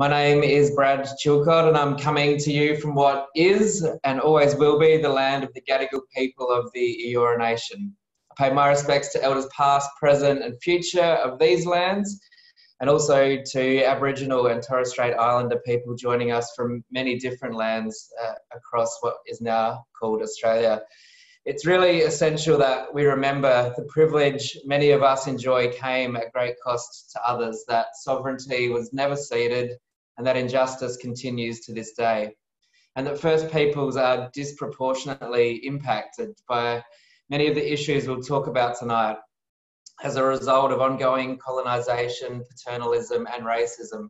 My name is Brad Chilcott, and I'm coming to you from what is and always will be the land of the Gadigal people of the Eora Nation. I pay my respects to elders past, present, and future of these lands, and also to Aboriginal and Torres Strait Islander people joining us from many different lands uh, across what is now called Australia. It's really essential that we remember the privilege many of us enjoy came at great cost to others, that sovereignty was never ceded and that injustice continues to this day. And that First Peoples are disproportionately impacted by many of the issues we'll talk about tonight as a result of ongoing colonisation, paternalism, and racism.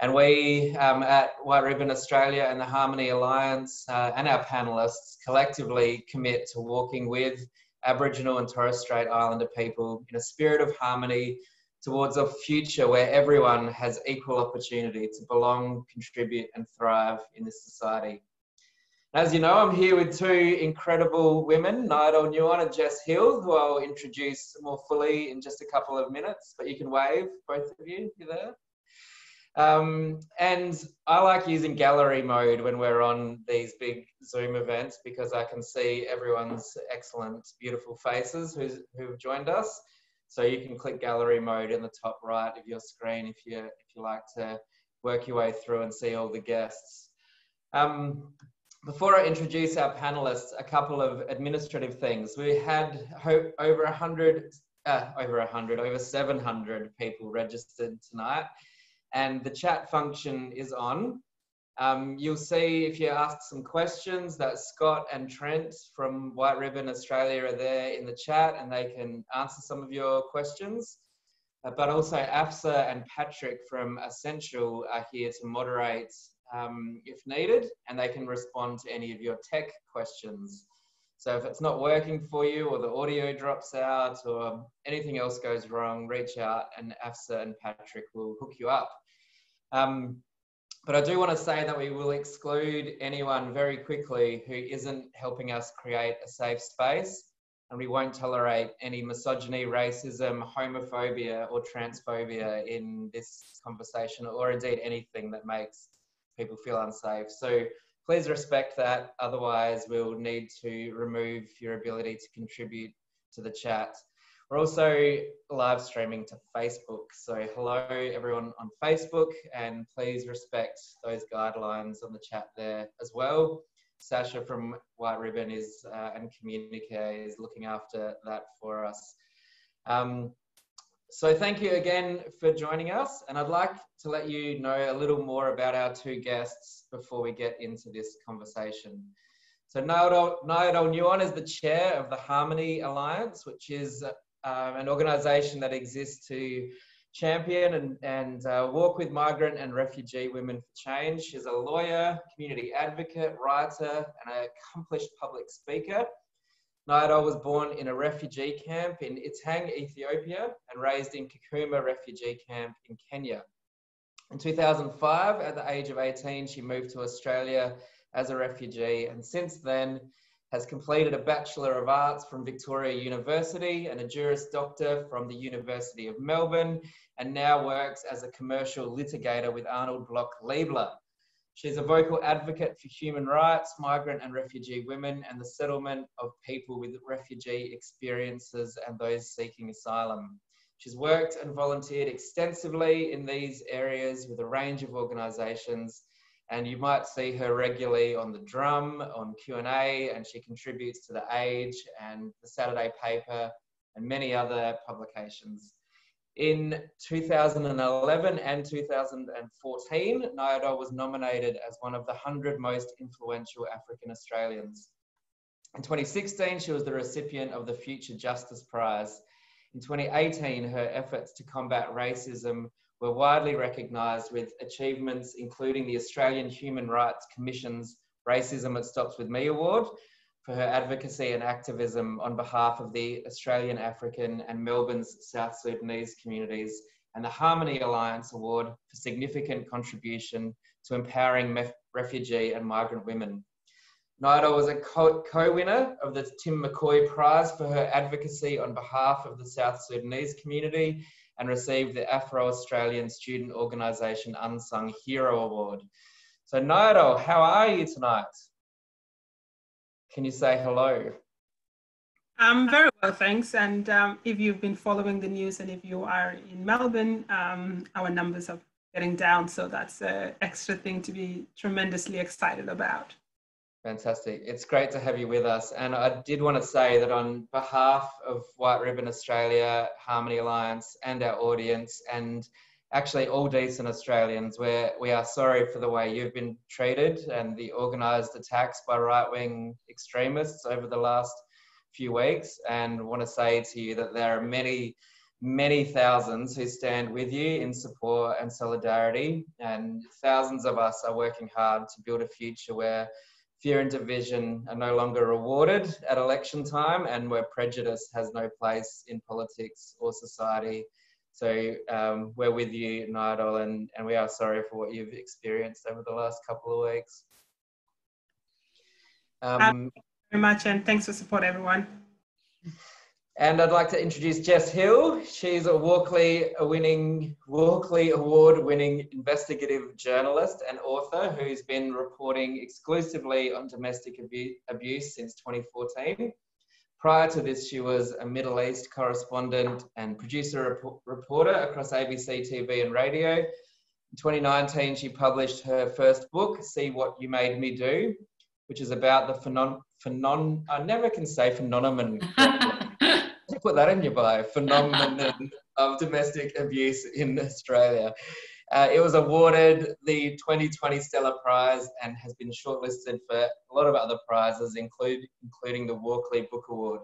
And we um, at White Ribbon Australia and the Harmony Alliance uh, and our panelists collectively commit to walking with Aboriginal and Torres Strait Islander people in a spirit of harmony towards a future where everyone has equal opportunity to belong, contribute, and thrive in this society. As you know, I'm here with two incredible women, Nyadol Nyuon and Jess Hill, who I'll introduce more fully in just a couple of minutes, but you can wave, both of you, you there? Um, and I like using gallery mode when we're on these big Zoom events because I can see everyone's excellent, beautiful faces who've joined us. So you can click gallery mode in the top right of your screen if you if you like to work your way through and see all the guests. Um, before I introduce our panelists, a couple of administrative things. We had over 100, uh, over 100, over 700 people registered tonight, and the chat function is on. Um, you'll see if you ask some questions that Scott and Trent from White Ribbon Australia are there in the chat and they can answer some of your questions. Uh, but also AFSA and Patrick from Essential are here to moderate um, if needed and they can respond to any of your tech questions. So if it's not working for you or the audio drops out or anything else goes wrong, reach out and AFSA and Patrick will hook you up. Um, but I do want to say that we will exclude anyone very quickly who isn't helping us create a safe space. And we won't tolerate any misogyny, racism, homophobia, or transphobia in this conversation, or indeed anything that makes people feel unsafe. So please respect that. Otherwise, we'll need to remove your ability to contribute to the chat. We're also live streaming to Facebook. So, hello everyone on Facebook, and please respect those guidelines on the chat there as well. Sasha from White Ribbon is uh, and Communique is looking after that for us. Um, so, thank you again for joining us, and I'd like to let you know a little more about our two guests before we get into this conversation. So Nyadol Nyuon is the chair of the Harmony Alliance, which is um, an organisation that exists to champion and, and uh, walk with migrant and refugee women for change. She's a lawyer, community advocate, writer, and an accomplished public speaker. Nyadol was born in a refugee camp in Itang, Ethiopia, and raised in Kakuma refugee camp in Kenya. In 2005, at the age of 18, she moved to Australia as a refugee, and since then, has completed a Bachelor of Arts from Victoria University and a Juris Doctor from the University of Melbourne, and now works as a commercial litigator with Arnold Bloch Leibler. She's a vocal advocate for human rights, migrant and refugee women, and the settlement of people with refugee experiences and those seeking asylum. She's worked and volunteered extensively in these areas with a range of organisations and you might see her regularly on the drum on q&a and she contributes to the age and the saturday paper and many other publications. In 2011 and 2014 Nyadol was nominated as one of the 100 most influential african australians. In 2016 she was the recipient of the future justice prize. In 2018 her efforts to combat racism were widely recognised with achievements including the Australian Human Rights Commission's Racism It Stops With Me Award for her advocacy and activism on behalf of the Australian African and Melbourne's South Sudanese communities and the Harmony Alliance Award for significant contribution to empowering refugee and migrant women. Nyadol was a co-winner of the Tim McCoy Prize for her advocacy on behalf of the South Sudanese community and received the Afro Australian Student Organisation Unsung Hero Award. So, Nyadol, how are you tonight? Can you say hello? I'm very well, thanks. And um, if you've been following the news and if you are in Melbourne, um, our numbers are getting down. So that's an extra thing to be tremendously excited about. Fantastic. It's great to have you with us. And I did want to say that on behalf of White Ribbon Australia, Harmony Alliance, and our audience, and actually all decent Australians, where we are sorry for the way you've been treated and the organised attacks by right wing extremists over the last few weeks and want to say to you that there are many, many thousands who stand with you in support and solidarity. And thousands of us are working hard to build a future where fear and division are no longer rewarded at election time and where prejudice has no place in politics or society. So um, we're with you, Nyadol, and, and we are sorry for what you've experienced over the last couple of weeks. Um, thank you very much, and thanks for support, everyone. And I'd like to introduce Jess Hill. She's a Walkley winning Walkley Award winning investigative journalist and author who's been reporting exclusively on domestic abuse since 2014. Prior to this, she was a Middle East correspondent and producer reporter across ABC TV and radio. In 2019, she published her first book, See What You Made Me Do, which is about the phenom- phenon- I never can say phenomenon. Put that in your bio. Phenomenon of domestic abuse in Australia. Uh, it was awarded the 2020 Stella Prize and has been shortlisted for a lot of other prizes, include, including the Walkley Book Award.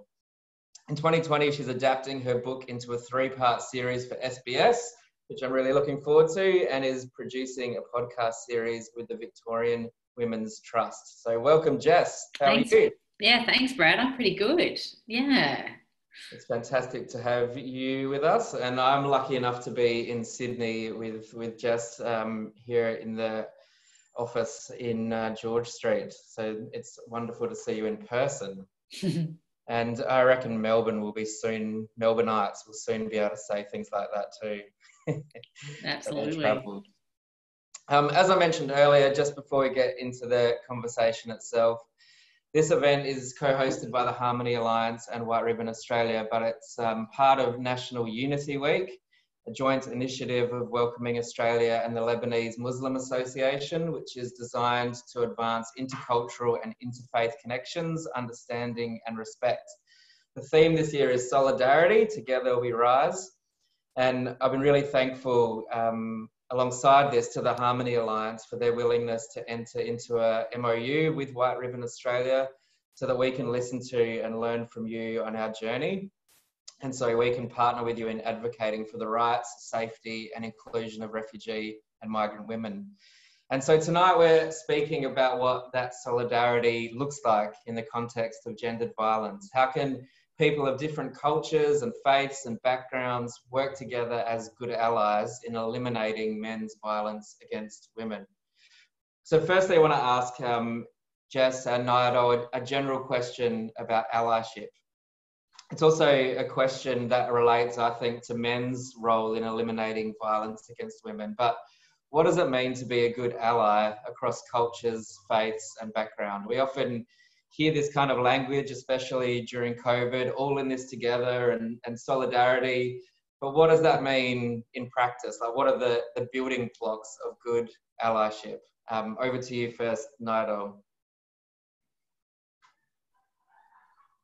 In 2020, she's adapting her book into a three part series for SBS, which I'm really looking forward to, and is producing a podcast series with the Victorian Women's Trust. So, welcome, Jess. How thanks. are you? Yeah, thanks, Brad. I'm pretty good. Yeah. It's fantastic to have you with us, and I'm lucky enough to be in Sydney with with Jess um, here in the office in uh, George Street. So it's wonderful to see you in person. and I reckon Melbourne will be soon. Melbourneites will soon be able to say things like that too. Absolutely. Um, as I mentioned earlier, just before we get into the conversation itself, this event is co-hosted by the Harmony Alliance and White Ribbon Australia, but it's um, part of National Unity Week, a joint initiative of Welcoming Australia and the Lebanese Muslim Association, which is designed to advance intercultural and interfaith connections, understanding and respect. The theme this year is Solidarity, Together We Rise. And I've been really thankful um, alongside this to the Harmony Alliance for their willingness to enter into a MOU with White Ribbon Australia so that we can listen to and learn from you on our journey. And so we can partner with you in advocating for the rights, safety, and inclusion of refugee and migrant women. And so tonight we're speaking about what that solidarity looks like in the context of gendered violence. How can people of different cultures and faiths and backgrounds work together as good allies in eliminating men's violence against women. So, firstly, I want to ask um, Jess and Nyadol a, general question about allyship. It's also a question that relates, I think, to men's role in eliminating violence against women. But what does it mean to be a good ally across cultures, faiths, and background? We often hear this kind of language, especially during COVID, all in this together and, and solidarity. But what does that mean in practice? Like, what are the, the building blocks of good allyship? Um, over to you first, Nyadol.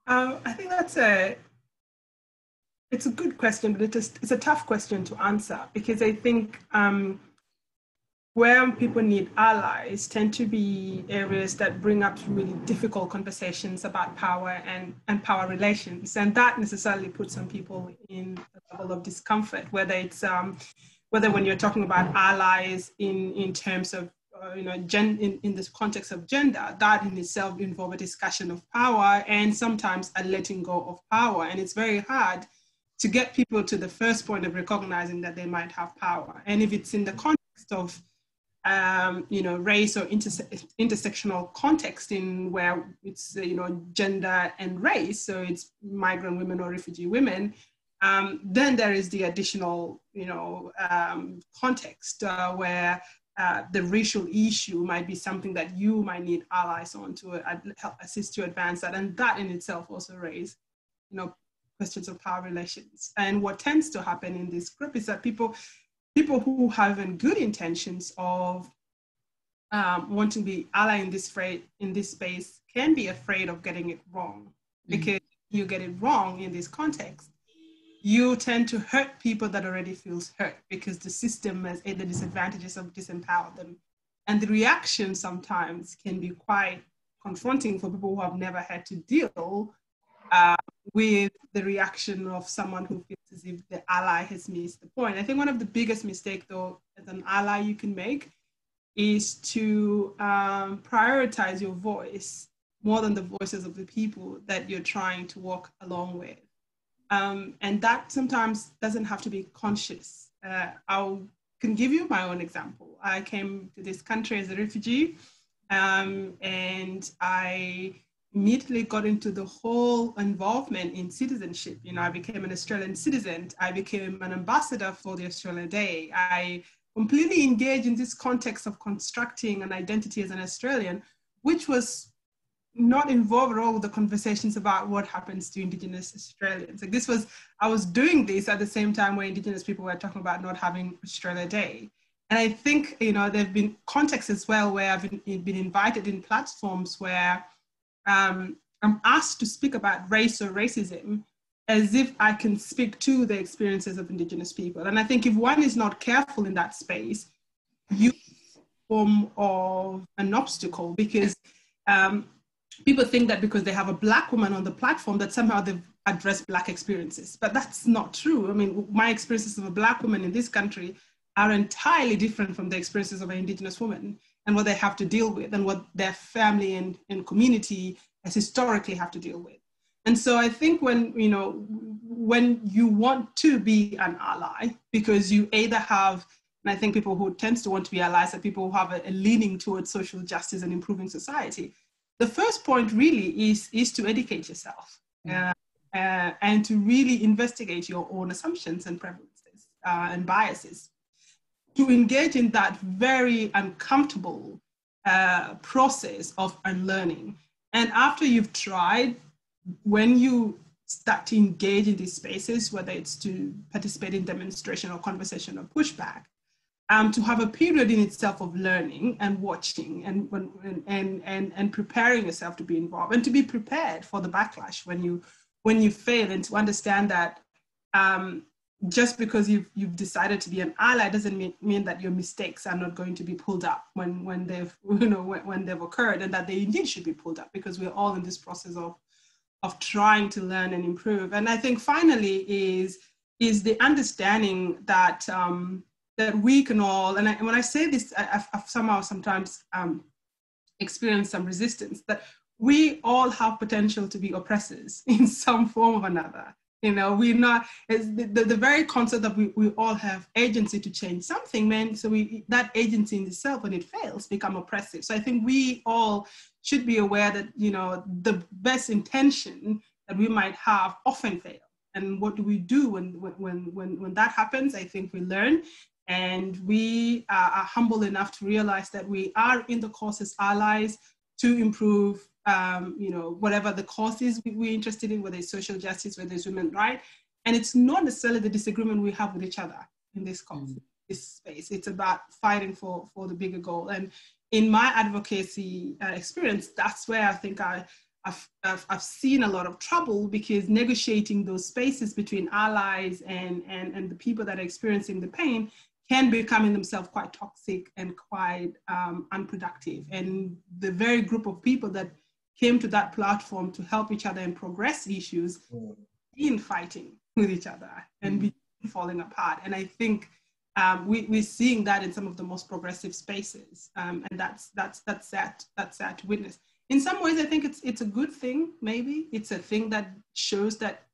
Um, I think that's a it's a good question, but it is, it's a tough question to answer because I think um, where people need allies tend to be areas that bring up really difficult conversations about power and, and power relations. And that necessarily puts some people in a level of discomfort, whether it's um, whether when you're talking about allies in, in terms of uh, you know, gen, in, in this context of gender, that in itself involves a discussion of power and sometimes a letting go of power. And it's very hard to get people to the first point of recognizing that they might have power. And if it's in the context of um, you know, race or interse intersectional context in where it's, uh, you know, gender and race. So it's migrant women or refugee women. Um, then there is the additional, you know, um, context uh, where uh, the racial issue might be something that you might need allies on to help assist to advance that, and that in itself also raise, you know, questions of power relations. And what tends to happen in this group is that people, people who have good intentions of um, wanting to be ally in this fray, in this space can be afraid of getting it wrong. Mm-hmm. because you get it wrong in this context. You tend to hurt people that already feels hurt because the system has the disadvantages of disempower them. And the reaction sometimes can be quite confronting for people who have never had to deal uh, with the reaction of someone who feels as if the ally has missed the point. I think one of the biggest mistakes, though, as an ally you can make is to um, prioritize your voice more than the voices of the people that you're trying to walk along with. Um, and that sometimes doesn't have to be conscious. Uh, I can give you my own example. I came to this country as a refugee um, and I immediately got into the whole involvement in citizenship. You know, I became an Australian citizen. I became an ambassador for the Australian Day. I completely engaged in this context of constructing an identity as an Australian, which was not involved at all with the conversations about what happens to Indigenous Australians. Like this was, I was doing this at the same time where Indigenous people were talking about not having Australia Day. And I think, you know, there have been contexts as well where I've been, been invited in platforms where um, I'm asked to speak about race or racism as if I can speak to the experiences of Indigenous people. And I think if one is not careful in that space, you form of an obstacle because um, people think that because they have a black woman on the platform that somehow they've addressed black experiences. But that's not true. I mean my experiences of a black woman in this country are entirely different from the experiences of an indigenous woman and what they have to deal with and what their family and, and community has historically have to deal with and so i think when you know when you want to be an ally because you either have and i think people who tends to want to be allies are people who have a, a leaning towards social justice and improving society the first point really is, is to educate yourself mm. uh, uh, and to really investigate your own assumptions and preferences uh, and biases. To engage in that very uncomfortable uh, process of unlearning. And after you've tried, when you start to engage in these spaces, whether it's to participate in demonstration or conversation or pushback, um, to have a period in itself of learning and watching and, and, and, and preparing yourself to be involved and to be prepared for the backlash when you, when you fail and to understand that um, just because you've, you've decided to be an ally doesn't mean, mean that your mistakes are not going to be pulled up when, when they've, you know, when, when they've occurred and that they indeed should be pulled up because we're all in this process of, of trying to learn and improve. And I think finally is, is the understanding that um, that we can all, and, I, when I say this, I, have somehow sometimes um, experienced some resistance, that we all have potential to be oppressors in some form or another. You know, we're not, the, the, the, very concept that we, we all have agency to change something, man. So we, that agency in itself, when it fails, become oppressive. So I think we all should be aware that, you know, the best intention that we might have often fail. And what do we do when, when, when, when that happens? I think we learn and we are, humble enough to realize that we are in the cause as allies to improve, um, you know, whatever the cause is we, are interested in, whether it's social justice, whether it's women's right. And it's not necessarily the disagreement we have with each other in this cause, mm. this space. It's about fighting for, for the bigger goal. And in my advocacy uh, experience, that's where I think I, I've, I've, I've, seen a lot of trouble because negotiating those spaces between allies and, and, and the people that are experiencing the pain can become in themselves quite toxic and quite um, unproductive. And the very group of people that came to that platform to help each other and progress issues mm. in fighting with each other and mm. be falling apart. And I think um, we, we're seeing that in some of the most progressive spaces. Um, and that's, that's, that's, sad, that's sad to witness. In some ways, I think it's, it's a good thing, maybe. It's a thing that shows that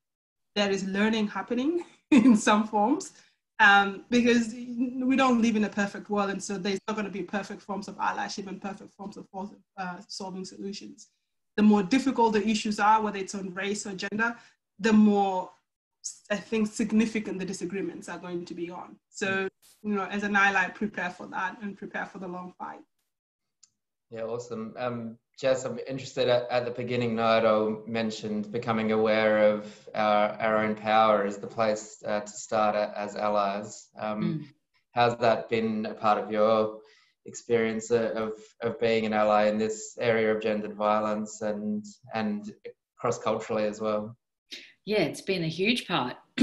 there is learning happening in some forms um, because we don't live in a perfect world, and so there's not going to be perfect forms of allyship and perfect forms of uh, solving solutions. The more difficult the issues are, whether it's on race or gender, the more I think significant the disagreements are going to be on. So, you know, as an ally, prepare for that and prepare for the long fight. Yeah, awesome. Um, Jess, I'm interested at, at the beginning, Nyadol mentioned becoming aware of our, our own power as the place uh, to start as allies. Um, mm. How's that been a part of your experience of, of being an ally in this area of gendered violence and, and cross culturally as well? Yeah, it's been a huge part.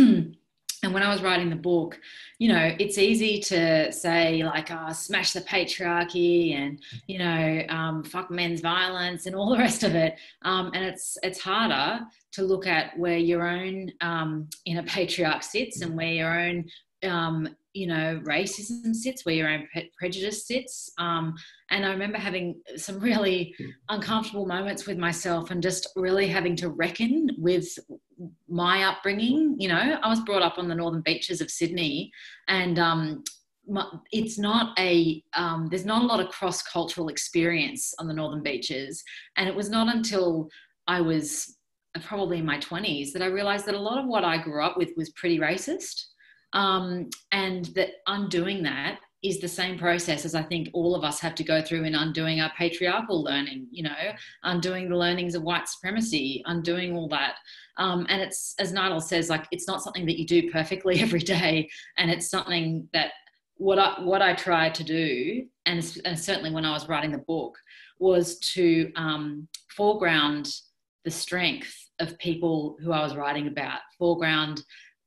and when I was writing the book, you know, it's easy to say like, oh, smash the patriarchy and you know, um, fuck men's violence and all the rest of it. Um, and it's it's harder to look at where your own um, inner patriarch sits and where your own um, you know racism sits where your own pre- prejudice sits. Um, and i remember having some really uncomfortable moments with myself and just really having to reckon with my upbringing. You know i was brought up on the northern beaches of sydney and um, it's not a um, there's not a lot of cross cultural experience on the northern beaches. And it was not until i was probably in my 20s that i realized that a lot of what i grew up with was pretty racist um, and that undoing that is the same process as I think all of us have to go through in undoing our patriarchal learning, you know, undoing the learnings of white supremacy, undoing all that. Um, and it's, as Nyadol says, like it's not something that you do perfectly every day. And it's something that what I, what I tried to do, and, and certainly when I was writing the book, was to um, foreground the strength of people who I was writing about, foreground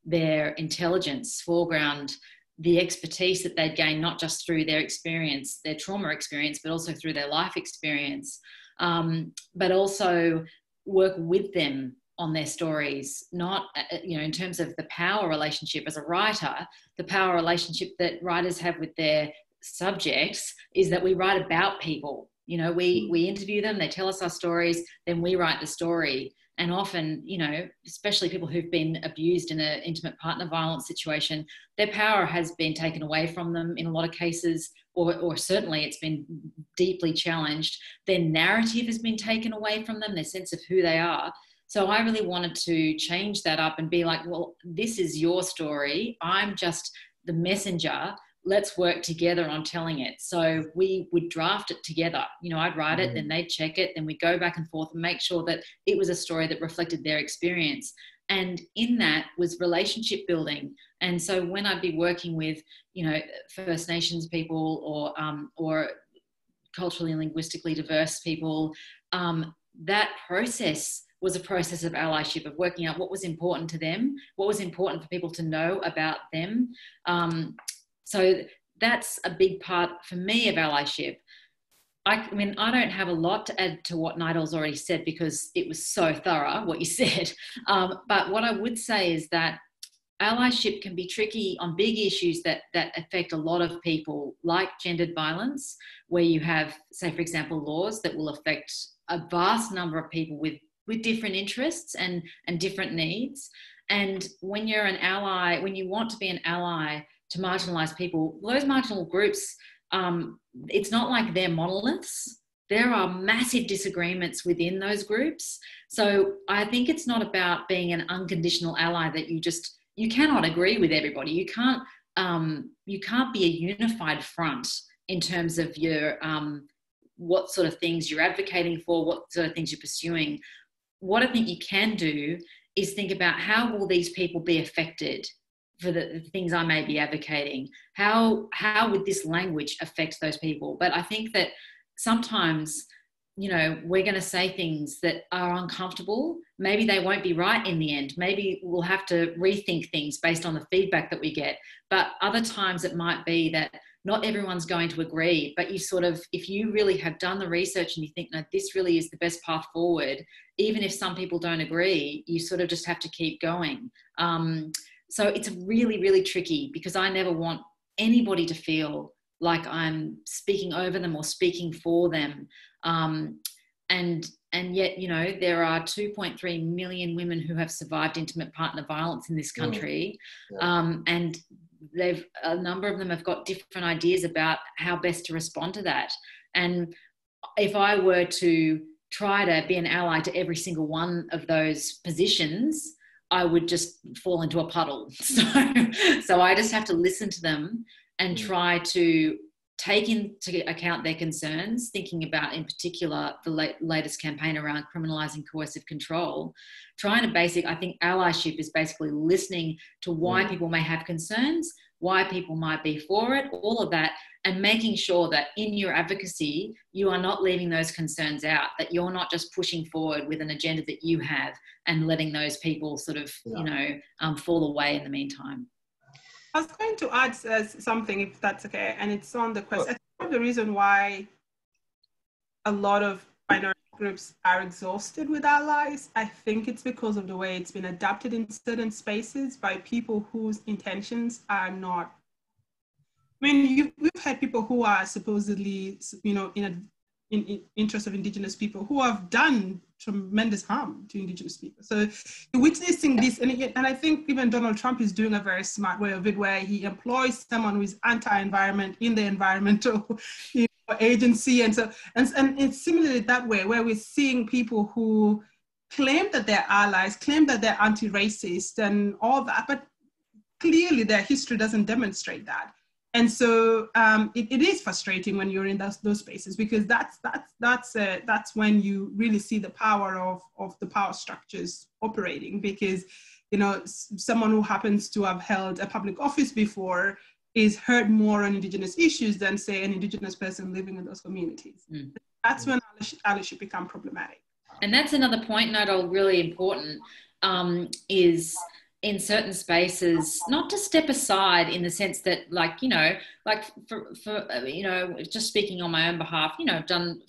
their intelligence, foreground the expertise that they'd gained not just through their experience, their trauma experience, but also through their life experience, um, but also work with them on their stories, not, uh, uh, you know, in terms of the power relationship as a writer, the power relationship that writers have with their subjects is that we write about people. You know, we, mm. we interview them, they tell us our stories, then we write the story. And often you know especially people who've been abused in an intimate partner violence situation their power has been taken away from them in a lot of cases or, or certainly it's been deeply challenged. Their narrative has been taken away from them their sense of who they are. So i really wanted to change that up and be like well this is your story. I'm just the messenger let's work together on telling it. So we would draft it together. You know, I'd write it, mm-hmm. then they'd check it, then we go back and forth and make sure that it was a story that reflected their experience. And in that was relationship building. And so when I'd be working with, you know, First Nations people or um, or culturally and linguistically diverse people, um, that process was a process of allyship, of working out what was important to them, what was important for people to know about them, um, so that's a big part for me of allyship. I, mean, I don't have a lot to add to what Nyadol's already said because it was so thorough what you said. Um, but what I would say is that allyship can be tricky on big issues that that affect a lot of people, like gendered violence, where you have, say, for example, laws that will affect a vast number of people with with different interests and and different needs. And when you're an ally, when you want to be an ally to marginalized people, those marginal groups, um, it's not like they're monoliths. There are massive disagreements within those groups. So I think it's not about being an unconditional ally that you just you cannot agree with everybody. You can't um, you can't be a unified front in terms of your um, what sort of things you're advocating for, what sort of things you're pursuing. What I think you can do is think about how will these people be affected for the, things I may be advocating. How how would this language affect those people? But I think that sometimes you know we're going to say things that are uncomfortable maybe they won't be right in the end maybe we'll have to rethink things based on the feedback that we get but other times it might be that not everyone's going to agree but you sort of if you really have done the research and you think no this really is the best path forward even if some people don't agree you sort of just have to keep going um, so it's really, really tricky because I never want anybody to feel like I'm speaking over them or speaking for them. Um, and and yet, you know, there are 2.3 million women who have survived intimate partner violence in this mm. country, yeah. um, and they've a number of them have got different ideas about how best to respond to that. And if I were to try to be an ally to every single one of those positions, I would just fall into a puddle. So, so I just have to listen to them and mm. try to take into account their concerns, thinking about in particular the late, latest campaign around criminalizing coercive control, trying to basic, I think allyship is basically listening to why mm. people may have concerns, why people might be for it, all of that, and making sure that in your advocacy, you are not leaving those concerns out, that you're not just pushing forward with an agenda that you have and letting those people sort of, yeah. you know, um, fall away in the meantime. I was going to add uh, something, if that's okay, and it's on the question. I think the reason why a lot of minority groups are exhausted with allies, I think it's because of the way it's been adapted in certain spaces by people whose intentions are not. I mean, you, we've had people who are supposedly, you know, in a in, in interest of indigenous people who have done tremendous harm to indigenous people. So witnessing this, and, and I think even Donald Trump is doing a very smart way of it, where he employs someone who is anti-environment in the environmental you know, agency, and so and, and it's similarly that way, where we're seeing people who claim that they're allies, claim that they're anti-racist, and all that, but clearly their history doesn't demonstrate that and so um, it, it is frustrating when you're in those, those spaces because that's that's that's uh, that's when you really see the power of of the power structures operating because you know someone who happens to have held a public office before is heard more on indigenous issues than say an indigenous person living in those communities mm. that's when allyship become problematic and that's another point Nyadol really important um, is in certain spaces not to step aside in the sense that like you know like for, for uh, you know just speaking on my own behalf you know i've done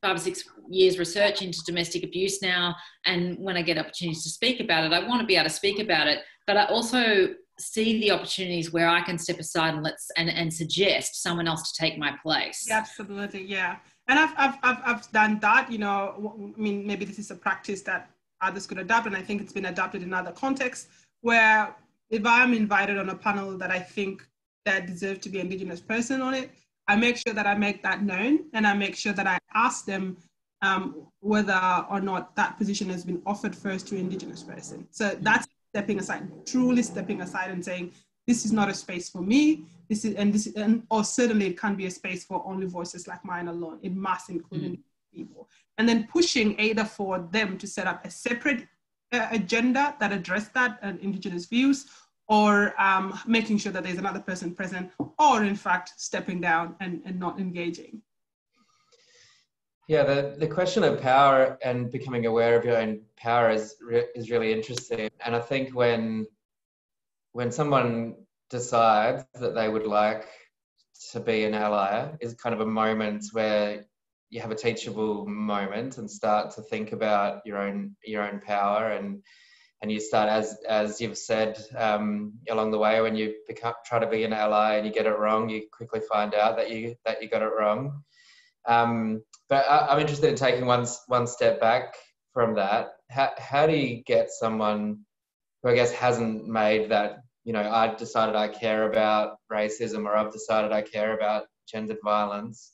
five or six years research into domestic abuse now and when i get opportunities to speak about it i want to be able to speak about it but i also see the opportunities where i can step aside and let's and, and suggest someone else to take my place. Absolutely yeah. And I've, I've, I've, I've done that you know i mean maybe this is a practice that others could adopt and i think it's been adopted in other contexts where if I'm invited on a panel that I think that deserve to be Indigenous person on it, I make sure that I make that known and I make sure that I ask them um, whether or not that position has been offered first to Indigenous person. So that's stepping aside, truly stepping aside and saying, this is not a space for me. This is, and this, and or certainly it can't be a space for only voices like mine alone. It must include mm. people. And then pushing either for them to set up a separate agenda that address that and indigenous views or um, making sure that there's another person present or in fact stepping down and, and not engaging. Yeah the, the question of power and becoming aware of your own power is re- is really interesting. And i think when when someone decides that they would like to be an ally is kind of a moment where you have a teachable moment and start to think about your own your own power and and you start as as you've said um, along the way when you become try to be an ally and you get it wrong you quickly find out that you that you got it wrong. Um, but I, am interested in taking one one step back from that. How, how do you get someone who I guess hasn't made that you know I've decided I care about racism or I've decided I care about gendered violence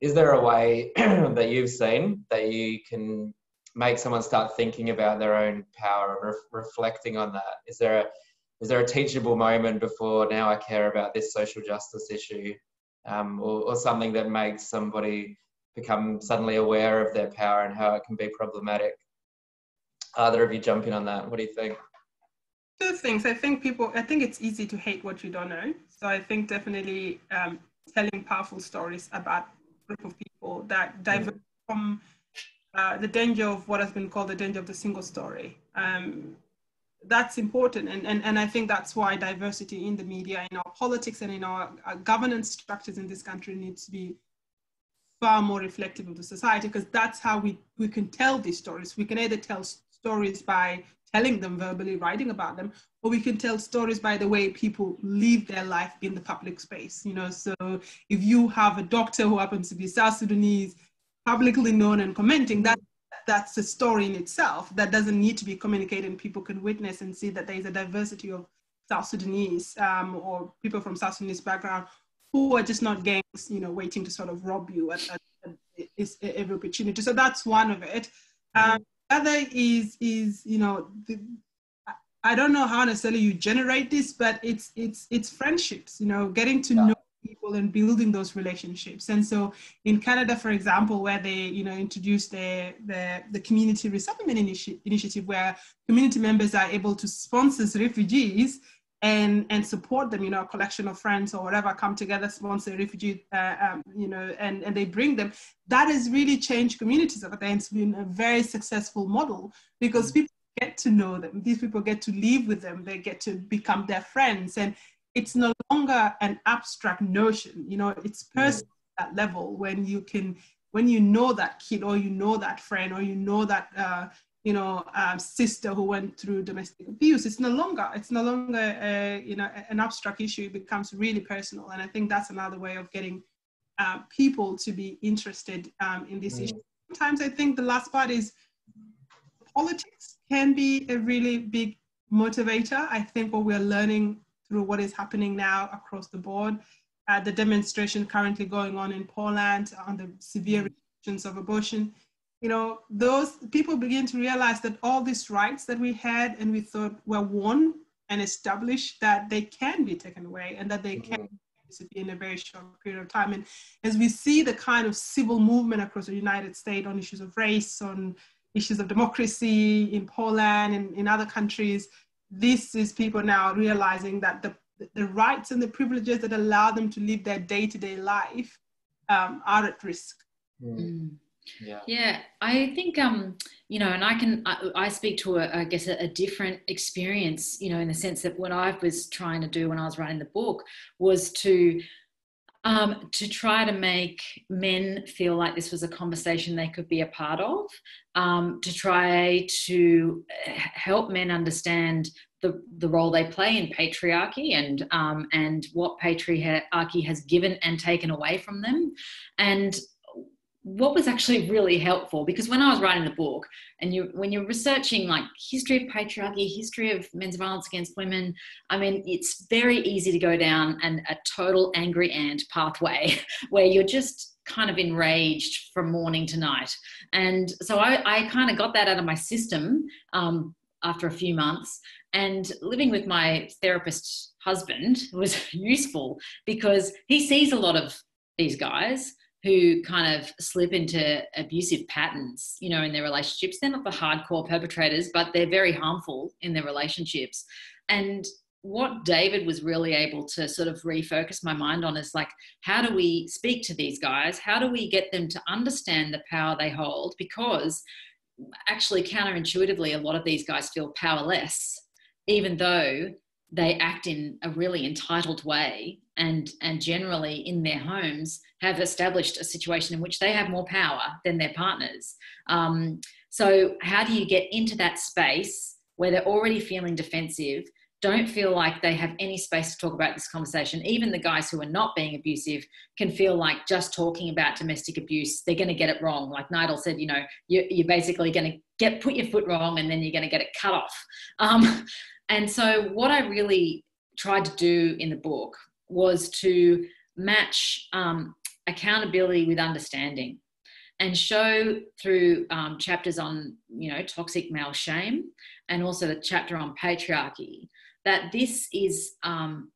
is there a way that you've seen that you can make someone start thinking about their own power and re- reflecting on that? Is there a is there a teachable moment before now I care about this social justice issue, um, or, or something that makes somebody become suddenly aware of their power and how it can be problematic? Either of you jump in on that? What do you think? Two things. I think people. I think it's easy to hate what you don't know. So I think definitely um, telling powerful stories about group of people that divert from uh, the danger of what has been called the danger of the single story. Um, that's important. And, and, and I think that's why diversity in the media, in our politics, and in our, our governance structures in this country needs to be far more reflective of the society because that's how we, we can tell these stories. We can either tell stories by telling them verbally, writing about them, or we can tell stories by the way people live their life in the public space. You know, so if you have a doctor who happens to be South Sudanese, publicly known and commenting, that that's a story in itself that doesn't need to be communicated and people can witness and see that there is a diversity of South Sudanese um, or people from South Sudanese background who are just not gangs, you know, waiting to sort of rob you at, at, at every opportunity. So that's one of it. Um, other is is you know the, I don't know how necessarily you generate this, but it's it's it's friendships. You know, getting to yeah. know people and building those relationships. And so in Canada, for example, where they, you know, introduced the, the, the community resettlement initi- initiative where community members are able to sponsor refugees and, and support them, you know, a collection of friends or whatever come together, sponsor a refugee, uh, um, you know, and, and they bring them. That has really changed communities over there. It's been a very successful model because mm. people get to know them. These people get to live with them. They get to become their friends. And it's no longer an abstract notion you know it's personal at that level when you can when you know that kid or you know that friend or you know that uh, you know um, sister who went through domestic abuse it's no longer it's no longer a, you know an abstract issue it becomes really personal and i think that's another way of getting uh, people to be interested um, in this mm. issue sometimes i think the last part is politics can be a really big motivator i think what we're learning through what is happening now across the board. Uh, the demonstration currently going on in Poland on the severe restrictions of abortion. You know, those people begin to realize that all these rights that we had and we thought were won and established that they can be taken away and that they can mm-hmm. disappear in a very short period of time. And as we see the kind of civil movement across the United States on issues of race, on issues of democracy in Poland and in other countries, this is people now realizing that the, the rights and the privileges that allow them to live their day-to-day life um, are at risk. Mm. Yeah. yeah, I think um, you know, and I can I, I speak to a, I guess a, a, different experience, you know, in the sense that what I was trying to do when I was writing the book was to um, to try to make men feel like this was a conversation they could be a part of, um, to try to help men understand the, the role they play in patriarchy and um, and what patriarchy has given and taken away from them, and what was actually really helpful because when I was writing the book and you when you're researching like history of patriarchy, history of men's violence against women, I mean it's very easy to go down an, a total angry ant pathway where you're just kind of enraged from morning to night. And so I, I kind of got that out of my system um, after a few months. And living with my therapist husband was useful because he sees a lot of these guys who kind of slip into abusive patterns, you know, in their relationships. They're not the hardcore perpetrators, but they're very harmful in their relationships. And what David was really able to sort of refocus my mind on is like, how do we speak to these guys? How do we get them to understand the power they hold? Because actually, counterintuitively, a lot of these guys feel powerless, even though they act in a really entitled way and and generally in their homes have established a situation in which they have more power than their partners. Um, so how do you get into that space where they're already feeling defensive don't feel like they have any space to talk about this conversation? Even the guys who are not being abusive can feel like just talking about domestic abuse they're going to get it wrong. Like Nyadol said you know you're, you're basically going to get put your foot wrong and then you're going to get it cut off. Um, and so what i really tried to do in the book was to match um, accountability with understanding and show through um, chapters on you know toxic male shame and also the chapter on patriarchy that this is um,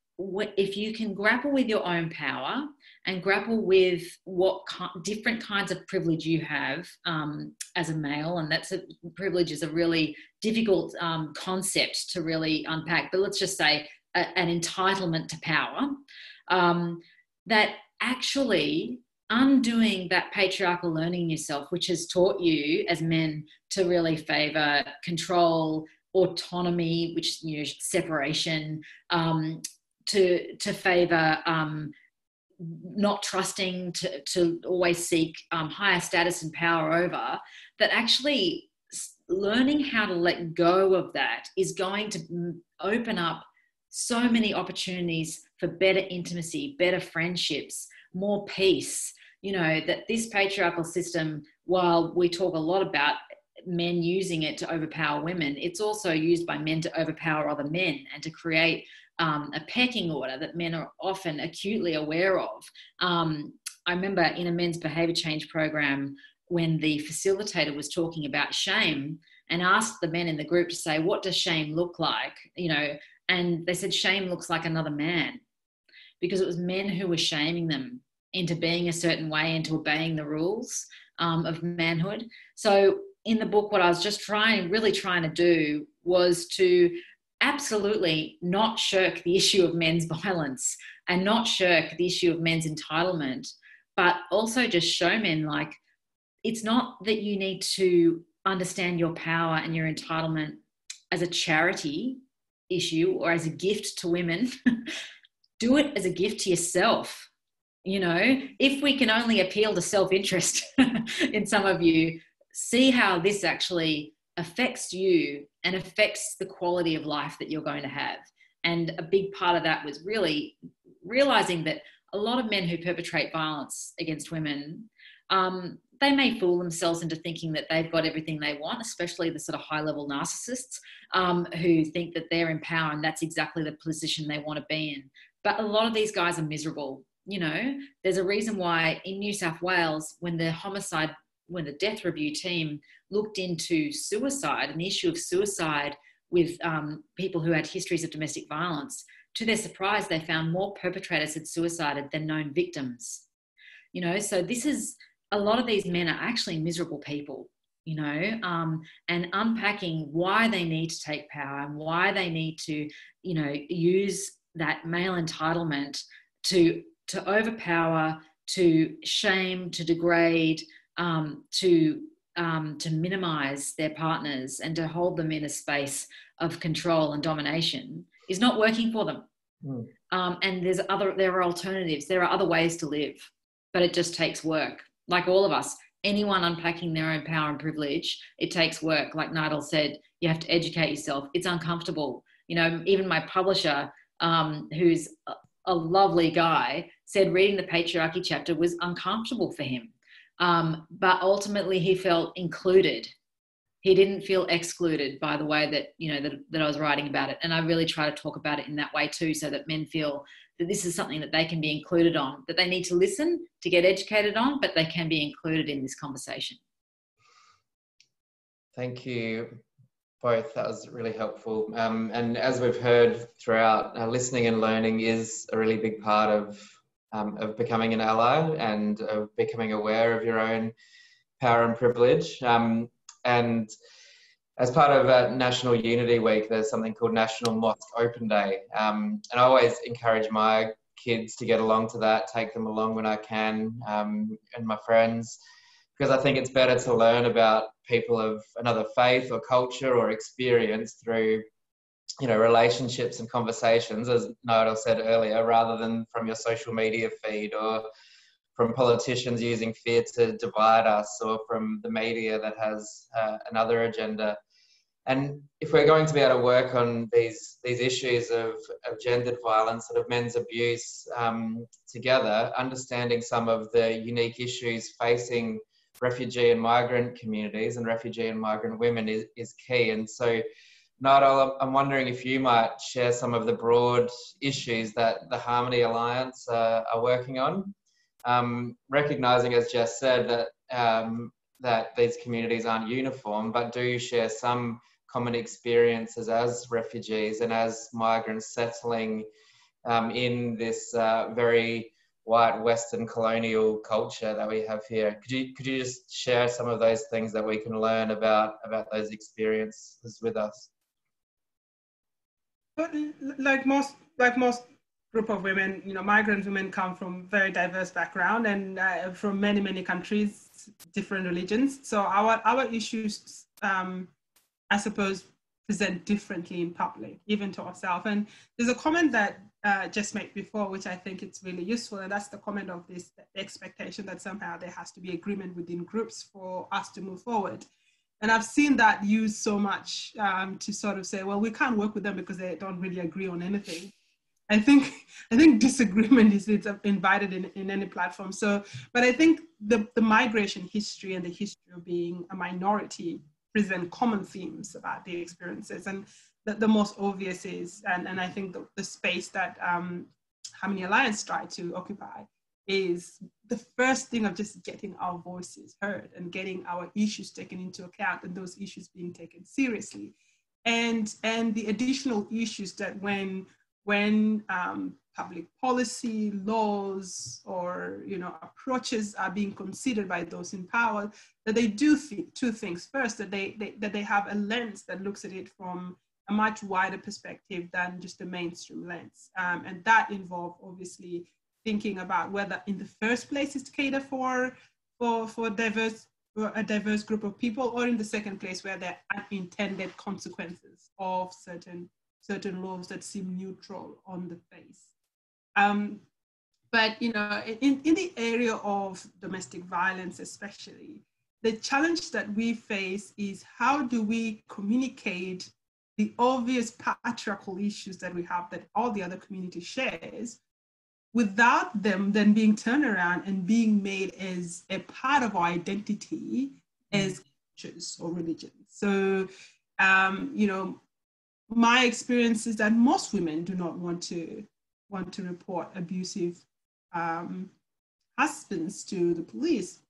if you can grapple with your own power and grapple with what different kinds of privilege you have um, as a male and that's a privilege is a really difficult um, concept to really unpack but let's just say a, an entitlement to power, um, that actually undoing that patriarchal learning yourself, which has taught you as men to really favor control, autonomy, which you know separation, um, to to favor um, not trusting, to to always seek um, higher status and power over. That actually learning how to let go of that is going to open up so many opportunities for better intimacy, better friendships, more peace. You know, that this patriarchal system, while we talk a lot about men using it to overpower women, it's also used by men to overpower other men and to create um, a pecking order that men are often acutely aware of. Um, I remember in a men's behavior change program, when the facilitator was talking about shame and asked the men in the group to say, What does shame look like? You know, and they said, Shame looks like another man because it was men who were shaming them into being a certain way, into obeying the rules um, of manhood. So, in the book, what I was just trying, really trying to do was to absolutely not shirk the issue of men's violence and not shirk the issue of men's entitlement, but also just show men like it's not that you need to understand your power and your entitlement as a charity issue or as a gift to women. Do it as a gift to yourself. You know, if we can only appeal to self interest in some of you, see how this actually affects you and affects the quality of life that you're going to have. And a big part of that was really realizing that a lot of men who perpetrate violence against women, um, they may fool themselves into thinking that they've got everything they want, especially the sort of high level narcissists um, who think that they're in power and that's exactly the position they want to be in. But a lot of these guys are miserable. You know, there's a reason why in New South Wales, when the homicide, when the death review team looked into suicide and the issue of suicide with um, people who had histories of domestic violence, to their surprise, they found more perpetrators had suicided than known victims. You know, so this is a lot of these men are actually miserable people, you know, um, and unpacking why they need to take power and why they need to, you know, use that male entitlement to to overpower, to shame, to degrade, um, to um, to minimize their partners and to hold them in a space of control and domination is not working for them. Mm. Um, and there's other there are alternatives. There are other ways to live, but it just takes work. Like all of us, anyone unpacking their own power and privilege, it takes work. Like Nyadol said, you have to educate yourself. It's uncomfortable. You know, even my publisher, um, who's a, lovely guy, said reading the patriarchy chapter was uncomfortable for him. Um, but ultimately, he felt included he didn't feel excluded by the way that you know that, that i was writing about it and i really try to talk about it in that way too so that men feel that this is something that they can be included on that they need to listen to get educated on but they can be included in this conversation. Thank you both. That was really helpful. Um, and as we've heard throughout uh, listening and learning is a really big part of um, of becoming an ally and of becoming aware of your own power and privilege. Um, and as part of uh, National Unity Week, there's something called National Mosque Open Day. Um, and I always encourage my kids to get along to that, take them along when I can, um, and my friends, because I think it's better to learn about people of another faith or culture or experience through, you know, relationships and conversations, as Nyadol said earlier, rather than from your social media feed or from politicians using fear to divide us or from the media that has uh, another agenda. And if we're going to be able to work on these, these issues of, of gendered violence and of men's abuse um, together, understanding some of the unique issues facing refugee and migrant communities and refugee and migrant women is, is key. And so, Nyadol, I'm wondering if you might share some of the broad issues that the Harmony Alliance uh, are working on um, recognizing, as Jess said, that um, that these communities aren't uniform, but do you share some common experiences as refugees and as migrants settling um, in this uh, very white Western colonial culture that we have here. Could you could you just share some of those things that we can learn about about those experiences with us? But like most like most group of women, you know, migrant women come from very diverse background and uh, from many, many countries, different religions. So our, our issues, um, I suppose, present differently in public, even to ourselves. And there's a comment that uh, Jess made before, which I think it's really useful, and that's the comment of this expectation that somehow there has to be agreement within groups for us to move forward. And I've seen that used so much um, to sort of say, well, we can't work with them because they don't really agree on anything. I think I think disagreement is it's invited in, in any platform. So, but I think the, the migration history and the history of being a minority present common themes about the experiences. And the, the most obvious is, and, and I think the, the space that um, Harmony Alliance tried to occupy is the first thing of just getting our voices heard and getting our issues taken into account and those issues being taken seriously and and the additional issues that when when um, public policy laws or you know approaches are being considered by those in power that they do th- two things first that they, they that they have a lens that looks at it from a much wider perspective than just a mainstream lens um, and that involve obviously thinking about whether in the first place is to cater for for for diverse a diverse group of people or in the second place where there are unintended consequences of certain certain laws that seem neutral on the face. Um, but you know, in, in the area of domestic violence, especially, the challenge that we face is how do we communicate the obvious patriarchal issues that we have that all the other community shares without them then being turned around and being made as a part of our identity as cultures or religions. So, um, you know, my experience is that most women do not want to want to report abusive um, husbands to the police,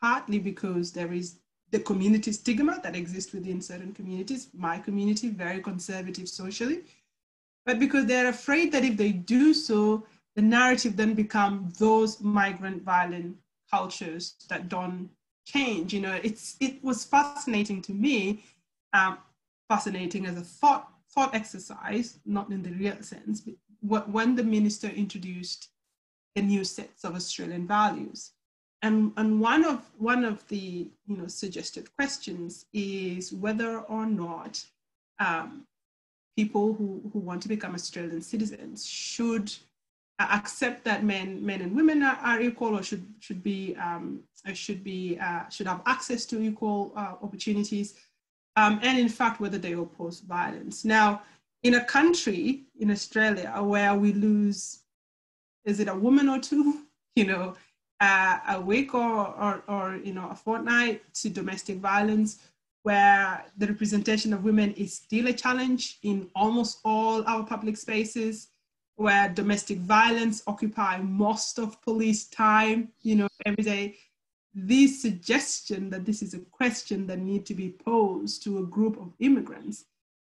partly because there is the community stigma that exists within certain communities. My community, very conservative socially, but because they're afraid that if they do so, the narrative then become those migrant violent cultures that don't change. You know, it's it was fascinating to me, um, fascinating as a thought thought exercise, not in the real sense, but when the minister introduced the new sets of Australian values. And, and one of one of the you know suggested questions is whether or not um, people who, who want to become Australian citizens should accept that men men and women are, are equal or should should be um, should be uh, should have access to equal uh, opportunities um, and in fact whether they oppose violence. Now, in a country, in Australia, where we lose, is it a woman or two, you know, uh, a week or, or, or, you know, a fortnight to domestic violence, where the representation of women is still a challenge in almost all our public spaces, where domestic violence occupy most of police time, you know, every day. This suggestion that this is a question that need to be posed to a group of immigrants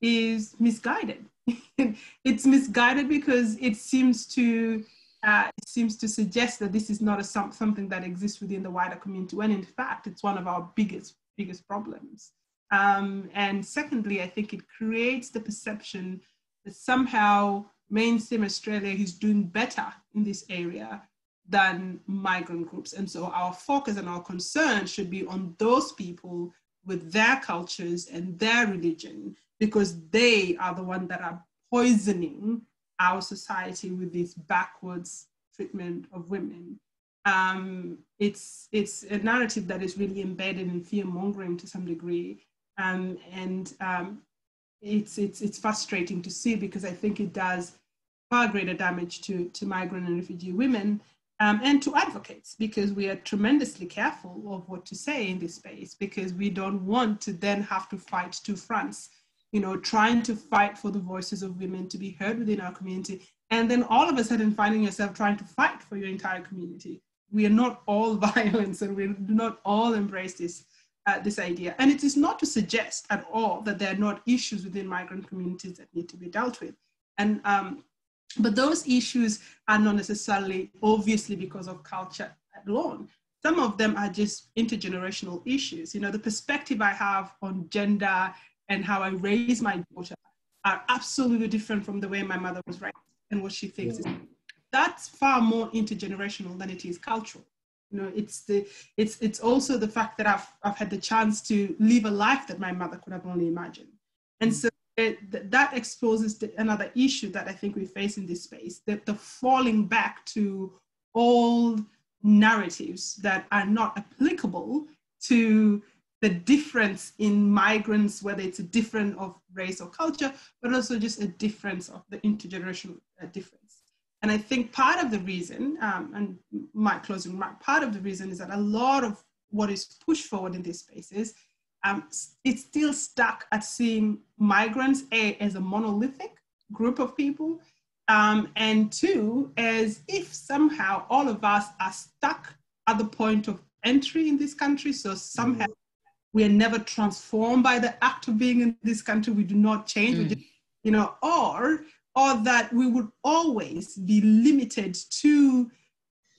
is misguided. it's misguided because it seems to uh, it seems to suggest that this is not a something that exists within the wider community when in fact it's one of our biggest biggest problems. Um, and secondly, I think it creates the perception that somehow mainstream Australia is doing better in this area than migrant groups. And so our focus and our concern should be on those people with their cultures and their religion, because they are the ones that are poisoning our society with this backwards treatment of women. Um, it's, it's a narrative that is really embedded in fear mongering to some degree. Um, and um, it's, it's, it's frustrating to see because I think it does far greater damage to, to migrant and refugee women um, and to advocates because we are tremendously careful of what to say in this space because we don't want to then have to fight two fronts you know trying to fight for the voices of women to be heard within our community and then all of a sudden finding yourself trying to fight for your entire community. We are not all violence and we do not all embrace this uh, this idea. And it is not to suggest at all that there are not issues within migrant communities that need to be dealt with. And um, but those issues are not necessarily obviously because of culture alone. Some of them are just intergenerational issues. You know, the perspective I have on gender and how I raise my daughter are absolutely different from the way my mother was raised and what she thinks yeah. That's far more intergenerational than it is cultural. You know, it's the it's it's also the fact that I've I've had the chance to live a life that my mother could have only imagined. And mm. so it, that exposes the, another issue that I think we face in this space, that the falling back to old narratives that are not applicable to the difference in migrants, whether it's a difference of race or culture, but also just a difference of the intergenerational uh, difference. And I think part of the reason, um, and my closing remark, part of the reason is that a lot of what is pushed forward in these spaces um, it's still stuck at seeing migrants a, as a monolithic group of people Um, and two, as if somehow all of us are stuck at the point of entry in this country. So somehow mm. we are never transformed by the act of being in this country. We do not change. Mm. Just, you know, or or that we would always be limited to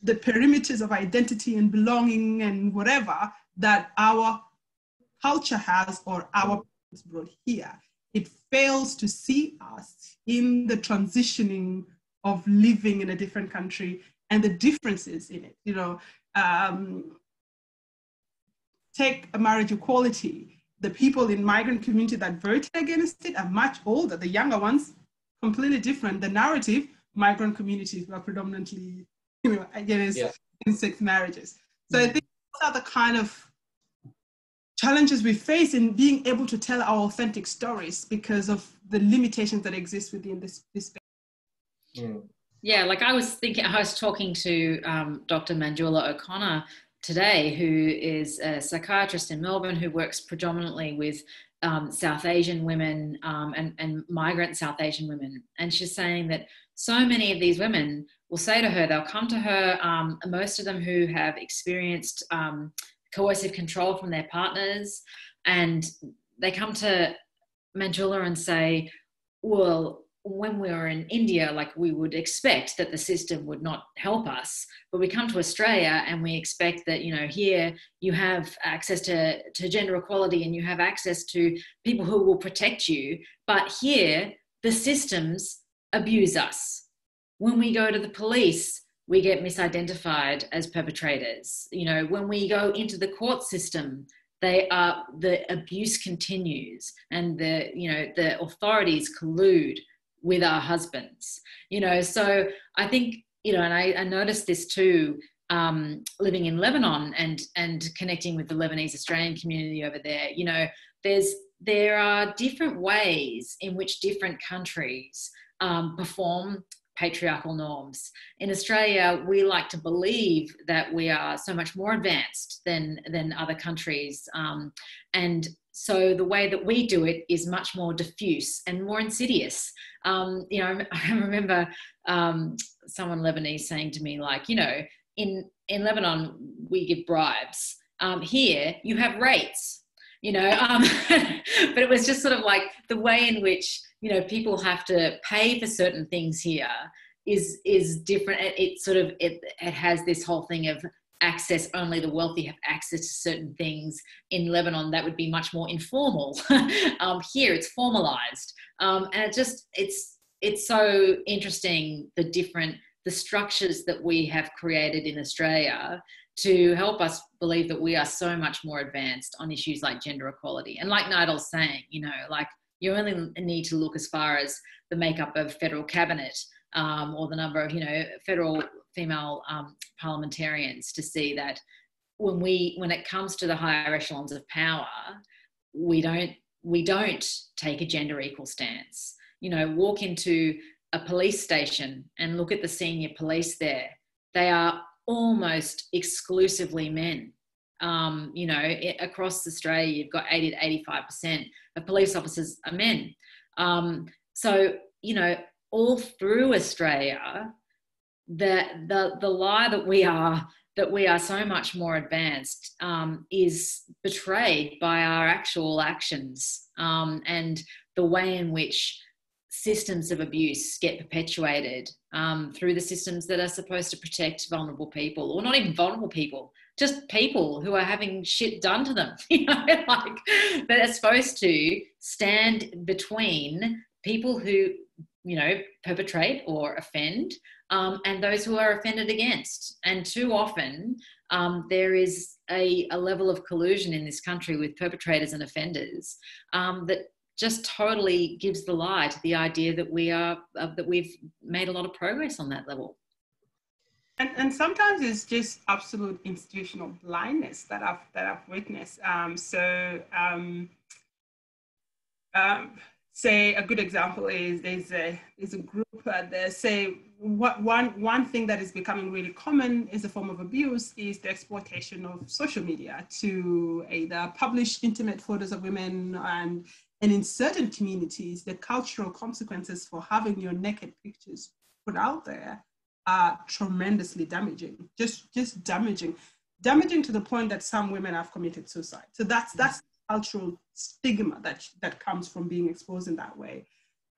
the perimeters of identity and belonging and whatever that our culture has or our parents brought here. It fails to see us in the transitioning of living in a different country and the differences in it. You know, um, take a marriage equality. The people in migrant community that voted against it are much older. The younger ones, completely different. The narrative, migrant communities were predominantly, you know, against yeah. same-sex marriages. So I think those are the kind of challenges we face in being able to tell our authentic stories because of the limitations that exist within this, this space. Mm. Yeah, like I was thinking, I was talking to um, Dr. Manjula O'Connor today, who is a psychiatrist in Melbourne who works predominantly with um, South Asian women um, and, and migrant South Asian women. And she's saying that so many of these women will say to her, they'll come to her, um, most of them who have experienced um, coercive control from their partners. And they come to Manjula and say, well, when we were in India, like we would expect that the system would not help us, but we come to Australia and we expect that you know here you have access to, to gender equality and you have access to people who will protect you, but here the systems abuse us. When we go to the police, we get misidentified as perpetrators. You know, when we go into the court system, they are the abuse continues and the you know the authorities collude with our husbands you know so i think you know and i, I noticed this too um, living in lebanon and and connecting with the lebanese australian community over there you know there's there are different ways in which different countries um, perform patriarchal norms. In Australia, we like to believe that we are so much more advanced than, than other countries. Um, and so the way that we do it is much more diffuse and more insidious. Um, you know, I remember um, someone Lebanese saying to me, like, you know, in, in Lebanon, we give bribes. Um, here, you have rates, you know, um, but it was just sort of like the way in which you know people have to pay for certain things here is is different. It, it sort of it, it has this whole thing of access only the wealthy have access to certain things. In lebanon that would be much more informal. Um, here it's formalized. Um, and it just it's it's so interesting the different the structures that we have created in australia to help us believe that we are so much more advanced on issues like gender equality. And like Nyadol's saying you know like you only need to look as far as the makeup of federal cabinet um, or the number of you know federal female um, parliamentarians to see that when we when it comes to the higher echelons of power we don't we don't take a gender equal stance. You know walk into a police station and look at the senior police there. They are almost exclusively men um, you know, it, across Australia, you've got 80 to 85% of police officers are men. Um, so, you know, all through Australia, the, the, the lie that we are that we are so much more advanced um, is betrayed by our actual actions um, and the way in which systems of abuse get perpetuated um, through the systems that are supposed to protect vulnerable people, or not even vulnerable people, just people who are having shit done to them, you know, like that are supposed to stand between people who, you know, perpetrate or offend um, and those who are offended against. And too often um, there is a, a, level of collusion in this country with perpetrators and offenders um, that just totally gives the lie to the idea that we are uh, that we've made a lot of progress on that level. And, and sometimes it's just absolute institutional blindness that I've that I've witnessed. Um, so, um, um, say a good example is there's a there's a group uh, that say what one one thing that is becoming really common is a form of abuse is the exploitation of social media to either publish intimate photos of women and and in certain communities the cultural consequences for having your naked pictures put out there are tremendously damaging, just just damaging, damaging to the point that some women have committed suicide. So that's that's cultural stigma that that comes from being exposed in that way.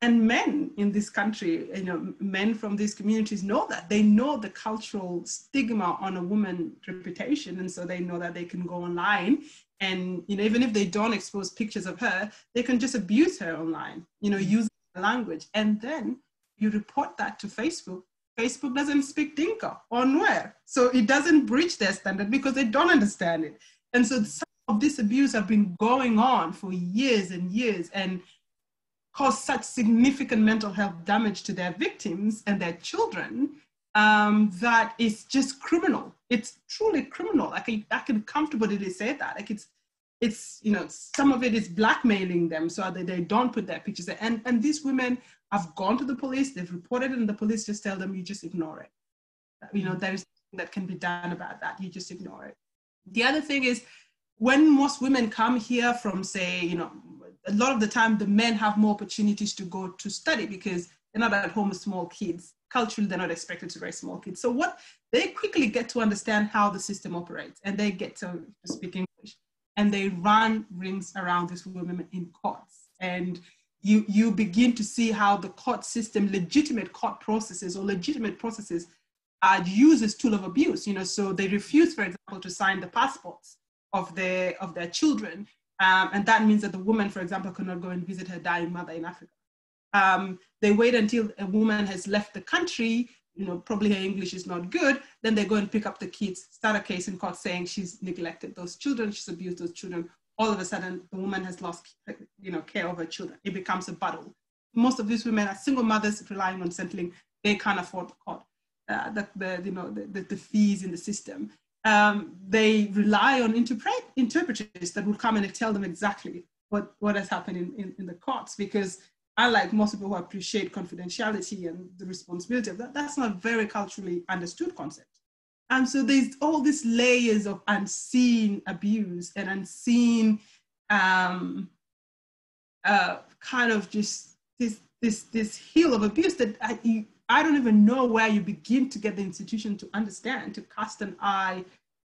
And men in this country, you know, men from these communities know that they know the cultural stigma on a woman reputation, and so they know that they can go online and you know even if they don't expose pictures of her, they can just abuse her online, you know, mm-hmm. use language, and then you report that to Facebook Facebook doesn't speak Dinka or Nuer. So it doesn't breach their standard because they don't understand it. And so some of this abuse have been going on for years and years and caused such significant mental health damage to their victims and their children um, that it's just criminal. It's truly criminal. I, I can comfortably say that. Like it's it's you know some of it is blackmailing them so that they don't put their pictures there. and and these women have gone to the police they've reported it and the police just tell them you just ignore it. You know mm-hmm. there is nothing that can be done about that. You just ignore it. The other thing is when most women come here from say you know a lot of the time the men have more opportunities to go to study because they're not at home with small kids. Culturally they're not expected to raise small kids. So what they quickly get to understand how the system operates and they get to, to speak english and they run rings around these women in courts and you, you begin to see how the court system, legitimate court processes or legitimate processes are used as tool of abuse. You know, so they refuse, for example, to sign the passports of their of their children, um, and that means that the woman, for example, cannot go and visit her dying mother in Africa. Um, they wait until a woman has left the country. You know, probably her English is not good. Then they go and pick up the kids, start a case in court saying she's neglected those children, she's abused those children, all of a sudden the woman has lost you know care of her children. It becomes a battle. Most of these women are single mothers relying on Centrelink they can't afford the court. Uh, the, the you know the, the, the fees in the system. Um, they rely on interpret, interpreters that will come and tell them exactly what, what has happened in, in, in the courts because unlike most people who appreciate confidentiality and the responsibility of that, that's not a very culturally understood concept. And so there's all these layers of unseen abuse and unseen um, uh, kind of just this this this hill of abuse that I, you, I don't even know where you begin to get the institution to understand, to cast an eye,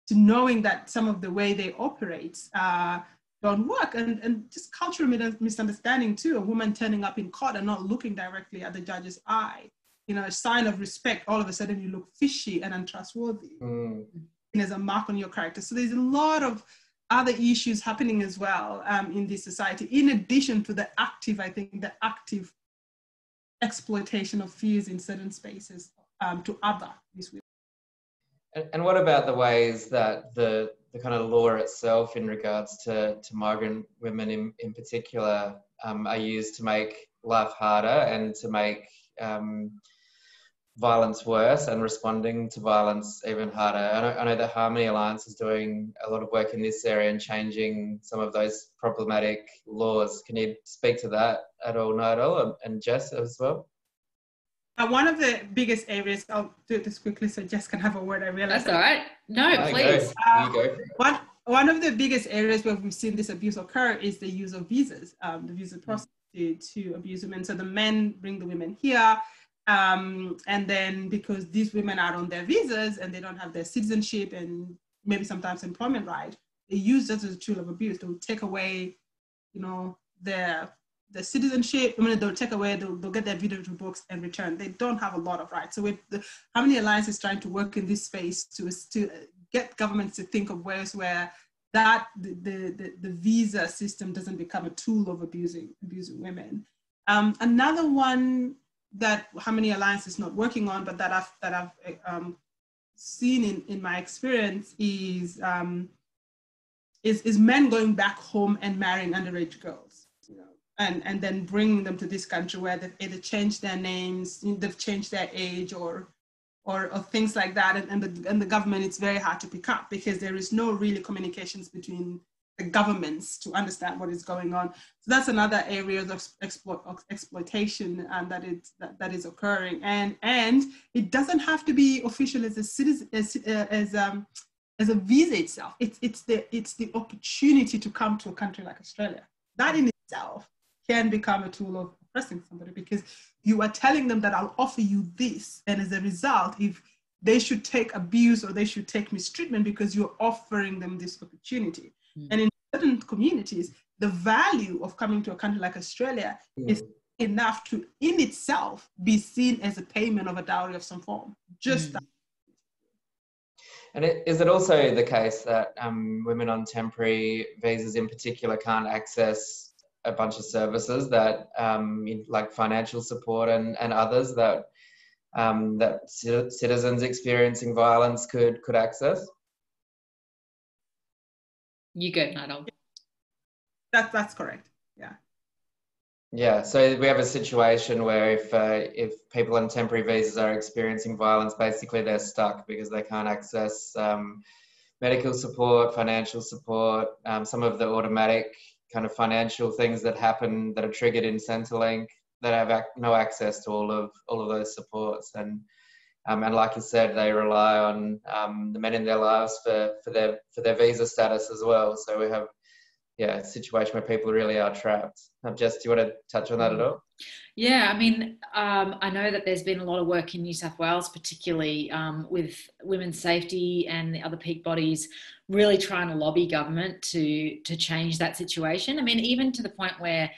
to knowing that some of the way they operate uh, don't work, and, and just cultural misunderstanding too. A woman turning up in court and not looking directly at the judge's eye, you know, a sign of respect, all of a sudden you look fishy and untrustworthy. Mm. And there's a mark on your character. So there's a lot of other issues happening as well um, in this society, in addition to the active, I think, the active exploitation of fears in certain spaces um, to other women. And, and what about the ways that the, the kind of law itself in regards to, to migrant women in, in particular um, are used to make life harder and to make um, violence worse and responding to violence even harder. I know, I know that Harmony Alliance is doing a lot of work in this area and changing some of those problematic laws. Can you speak to that at all, Nyadol, and Jess as well? Uh, one of the biggest areas, I'll do this quickly so Jess can have a word. I realize. That's all right. No, please. Go one, one of the biggest areas where we've seen this abuse occur is the use of visas, um, the visa process to, to abuse women. So the men bring the women here um, and then because these women are on their visas and they don't have their citizenship and maybe sometimes employment right, they use this as a tool of abuse. They'll take away, you know, their the citizenship. I mean, they'll take away, they'll, they'll get their video books and return. They don't have a lot of rights. So with the Harmony Alliance is trying to work in this space to, to get governments to think of ways where that the, the, the, visa system doesn't become a tool of abusing abusing women. Um, another one that Harmony Alliance is not working on, but that I've that I've um, seen in, in my experience is um, is is men going back home and marrying underage girls, and and then bringing them to this country where they've either changed their names, they've changed their age, or or, or things like that, and, and the and the government it's very hard to pick up because there is no really communications between the governments to understand what is going on. So that's another area of exploit, exploitation um, that, it, that, that is occurring. And, and it doesn't have to be official as a citizen, as, uh, as, um, as a visa itself. It's, it's, the, it's the opportunity to come to a country like Australia. That in itself can become a tool of oppressing somebody because you are telling them that I'll offer you this. And as a result, if they should take abuse or they should take mistreatment because you're offering them this opportunity. Mm. And in certain communities, the value of coming to a country like Australia mm. is enough to, in itself, be seen as a payment of a dowry of some form. Just mm. that. And it, is it also the case that um, women on temporary visas, in particular, can't access a bunch of services that, um, like financial support and, and others that um, that citizens experiencing violence could could access? You go, Nyadol. That that's correct. Yeah. Yeah, so we have a situation where if uh, if people on temporary visas are experiencing violence, basically they're stuck because they can't access um, medical support, financial support, um, some of the automatic kind of financial things that happen that are triggered in Centrelink that have ac- no access to all of all of those supports and um, and like you said, they rely on um, the men in their lives for, for their for their visa status as well. So we have yeah situation where people really are trapped. Um, Jess, do you want to touch on that at all? Yeah, I mean, um, I know that there's been a lot of work in New South Wales, particularly um, with women's safety and the other peak bodies, really trying to lobby government to to change that situation. I mean, even to the point where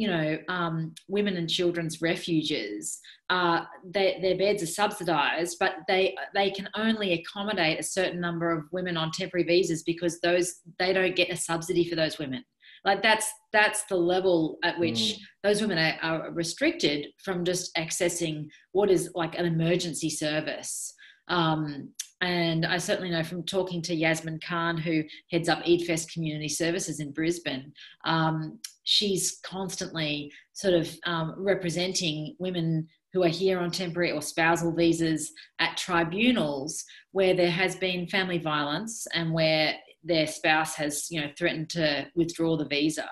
you know, um, women and children's refuges, uh, they, their beds are subsidised, but they they can only accommodate a certain number of women on temporary visas because those they don't get a subsidy for those women. Like that's that's the level at which mm. those women are, are, restricted from just accessing what is like an emergency service. Um, and I certainly know from talking to Yasmin Khan, who heads up EidFest Community Services in Brisbane, um, she's constantly sort of um, representing women who are here on temporary or spousal visas at tribunals where there has been family violence and where their spouse has, you know, threatened to withdraw the visa.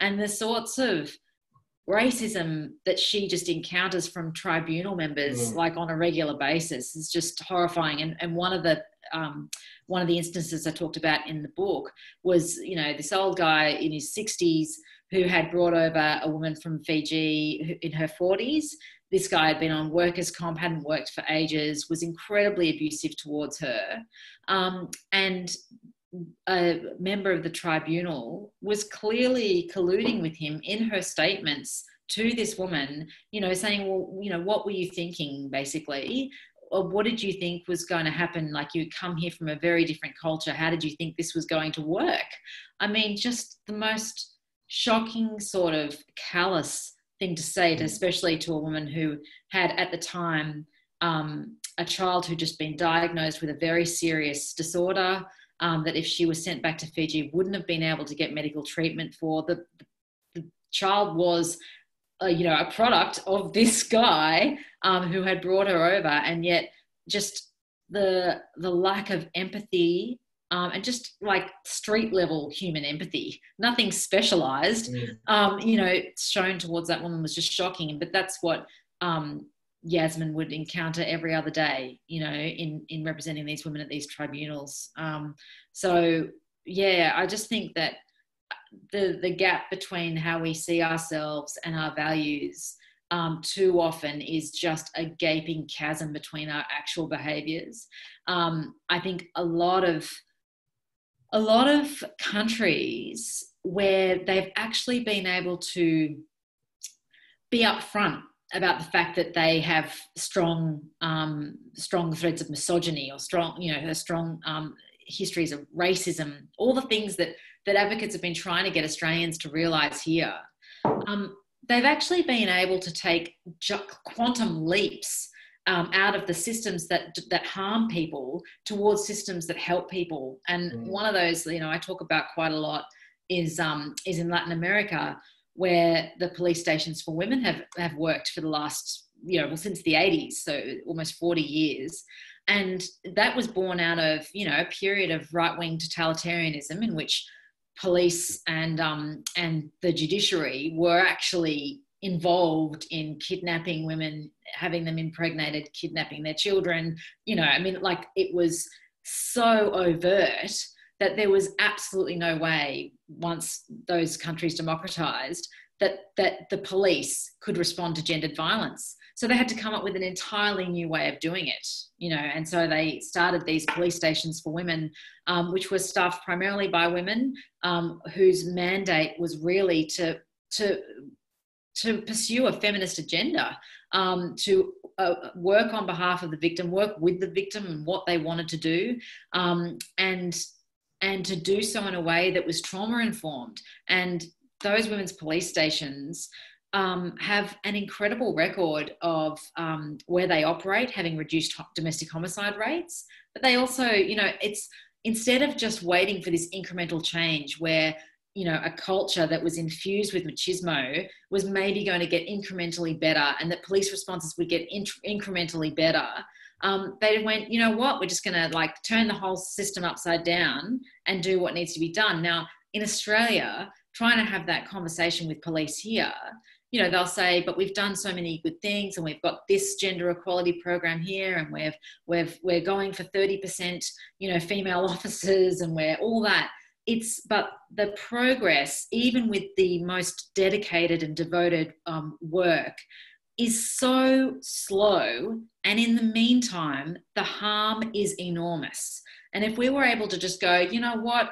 And the sorts of racism that she just encounters from tribunal members mm. like on a regular basis is just horrifying and, and one of the um, one of the instances i talked about in the book was you know this old guy in his 60s who had brought over a woman from fiji in her 40s this guy had been on workers comp hadn't worked for ages was incredibly abusive towards her um, and a member of the tribunal was clearly colluding with him in her statements to this woman, you know, saying, well, you know, what were you thinking basically? Or what did you think was going to happen? Like you come here from a very different culture. How did you think this was going to work? I mean, just the most shocking sort of callous thing to say, to, especially to a woman who had at the time um, a child who'd just been diagnosed with a very serious disorder um, that if she was sent back to Fiji, wouldn't have been able to get medical treatment for. The, the child was, uh, you know, a product of this guy um, who had brought her over, and yet just the the lack of empathy um, and just like street level human empathy, nothing specialized, mm. um, you know, shown towards that woman was just shocking. But that's what um, Yasmin would encounter every other day, you know, in in representing these women at these tribunals. Um, so yeah, I just think that the the gap between how we see ourselves and our values um, too often is just a gaping chasm between our actual behaviours. Um, I think a lot of a lot of countries where they've actually been able to be upfront about the fact that they have strong um, strong threads of misogyny or strong you know strong um, histories of racism all the things that that advocates have been trying to get australians to realize here. Um, they've actually been able to take quantum leaps um, out of the systems that that harm people towards systems that help people and mm. one of those you know i talk about quite a lot is um, is in latin america where the police stations for women have, have worked for the last, you know, well, since the 80s, so almost 40 years. And that was born out of, you know, a period of right wing totalitarianism in which police and, um, and the judiciary were actually involved in kidnapping women, having them impregnated, kidnapping their children. You know, I mean, like it was so overt that there was absolutely no way once those countries democratized that that the police could respond to gendered violence so they had to come up with an entirely new way of doing it you know and so they started these police stations for women um, which were staffed primarily by women um, whose mandate was really to to to pursue a feminist agenda um, to uh, work on behalf of the victim work with the victim and what they wanted to do um, and and to do so in a way that was trauma informed and those women's police stations um, have an incredible record of um, where they operate, having reduced domestic homicide rates. But they also, you know, it's instead of just waiting for this incremental change where you know a culture that was infused with machismo was maybe going to get incrementally better and that police responses would get in- incrementally better. Um, they went you know what? We're just going to like turn the whole system upside down and do what needs to be done. Now in australia trying to have that conversation with police here you know they'll say but we've done so many good things and we've got this gender equality program here and we've we've we're going for 30% you know female officers and we're all that it's but the progress even with the most dedicated and devoted um, work is so slow and in the meantime the harm is enormous and if we were able to just go you know what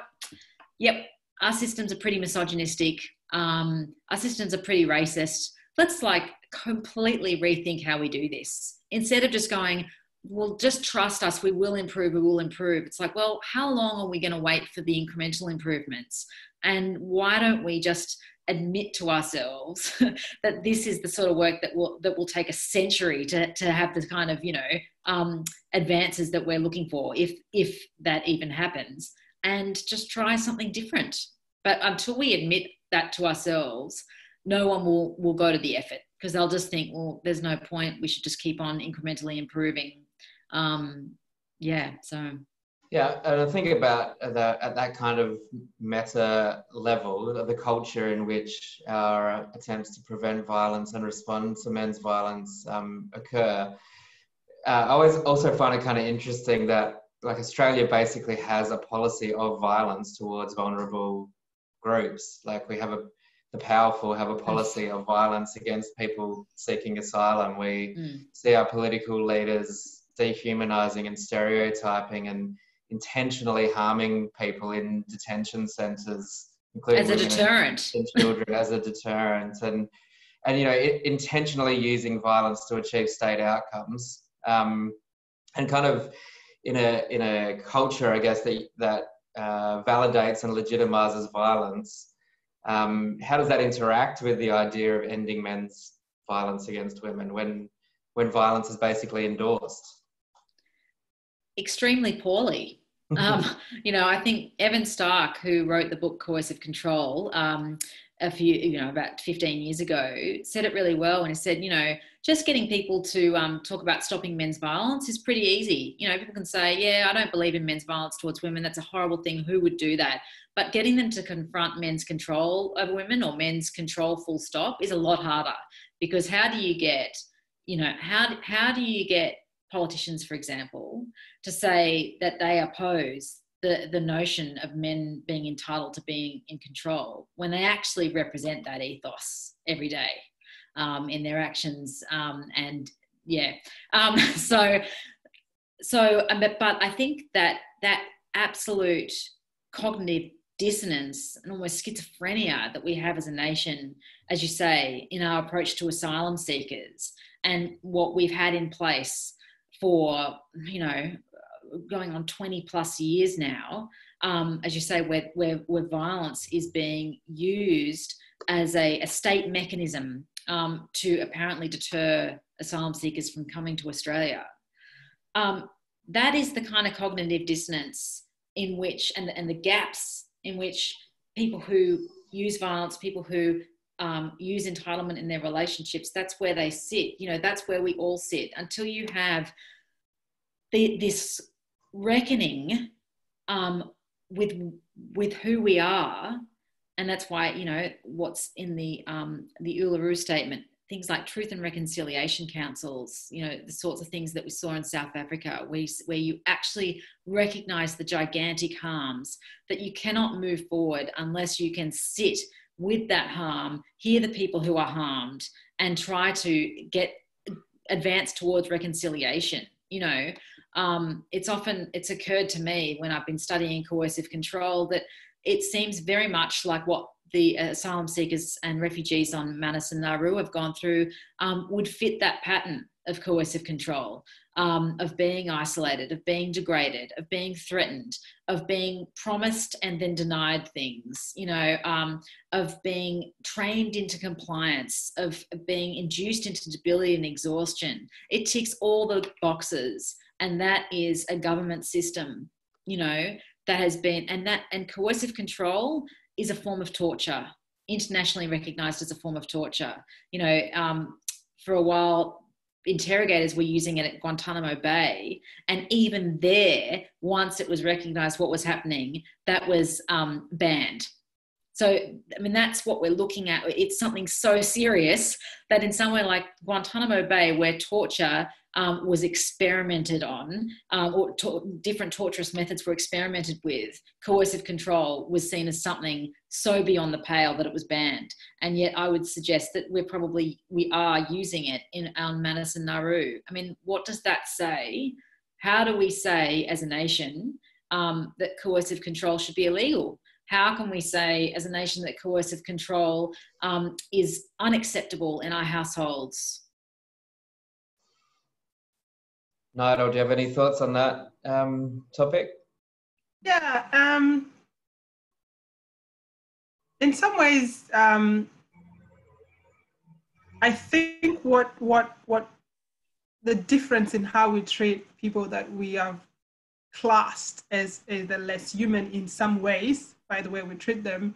yep our systems are pretty misogynistic. Um, our systems are pretty racist. Let's like completely rethink how we do this instead of just going, well, just trust us. We will improve. We will improve. It's like, well, how long are we going to wait for the incremental improvements? And why don't we just admit to ourselves that this is the sort of work that will that will take a century to, to have the kind of you know um, advances that we're looking for if if that even happens and just try something different. But until we admit that to ourselves, no one will, will go to the effort because they'll just think, well, there's no point. We should just keep on incrementally improving. Um, yeah, so. Yeah, and I think about that at that kind of meta level, the culture in which our attempts to prevent violence and respond to men's violence um, occur. Uh, I always also find it kind of interesting that like Australia basically has a policy of violence towards vulnerable groups. Like we have a the powerful have a policy of violence against people seeking asylum. We mm. see our political leaders dehumanizing and stereotyping and intentionally harming people in detention centers, including as a deterrent, and children as a deterrent, and and you know it, intentionally using violence to achieve state outcomes, um, and kind of in a in a culture, I guess that that uh, validates and legitimizes violence. Um, how does that interact with the idea of ending men's violence against women when when violence is basically endorsed? Extremely poorly. um, you know, I think Evan Stark, who wrote the book Coercive Control, um, a few, you know, about 15 years ago, said it really well. And he said, you know, just getting people to um, talk about stopping men's violence is pretty easy. You know, people can say, yeah, I don't believe in men's violence towards women. That's a horrible thing. Who would do that? But getting them to confront men's control over women or men's control full stop is a lot harder because how do you get, you know, how, how do you get politicians, for example, to say that they oppose the, the notion of men being entitled to being in control when they actually represent that ethos every day um, in their actions um, and yeah. Um, so so um, but, but i think that that absolute cognitive dissonance and almost schizophrenia that we have as a nation as you say in our approach to asylum seekers and what we've had in place for you know going on 20 plus years now, um, as you say, where, where, where violence is being used as a, a state mechanism um, to apparently deter asylum seekers from coming to Australia. Um, that is the kind of cognitive dissonance in which, and, and the gaps in which people who use violence, people who um, use entitlement in their relationships, that's where they sit. You know, that's where we all sit until you have the, this reckoning um, with with who we are, and that's why you know what's in the um, the Uluru Statement things like truth and reconciliation councils, you know, the sorts of things that we saw in South Africa, where you, where you actually recognize the gigantic harms that you cannot move forward unless you can sit with that harm, hear the people who are harmed, and try to get advance towards reconciliation. You know, um, it's often it's occurred to me when I've been studying coercive control that it seems very much like what the asylum seekers and refugees on Manus and Nauru have gone through um, would fit that pattern of coercive control, um, of being isolated, of being degraded, of being threatened, of being promised and then denied things, you know, um, of being trained into compliance, of being induced into debility and exhaustion. It ticks all the boxes, and that is a government system, you know, that has been and that and coercive control is a form of torture, internationally recognized as a form of torture. You know, um, for a while, interrogators were using it at Guantanamo Bay, and even there, once it was recognized what was happening, that was um, banned. So, I mean, that's what we're looking at. It's something so serious that in somewhere like Guantanamo Bay, where torture um, was experimented on, um, or to- different torturous methods were experimented with, coercive control was seen as something so beyond the pale that it was banned. And yet, I would suggest that we're probably we are using it in on Manus and Nauru. I mean, what does that say? How do we say as a nation um, that coercive control should be illegal? How can we say as a nation that coercive control um, is unacceptable in our households? Nyadol, do you have any thoughts on that um, topic? Yeah. Um, in some ways, um, I think what what what the difference in how we treat people that we have classed as, as the less human in some ways by the way we treat them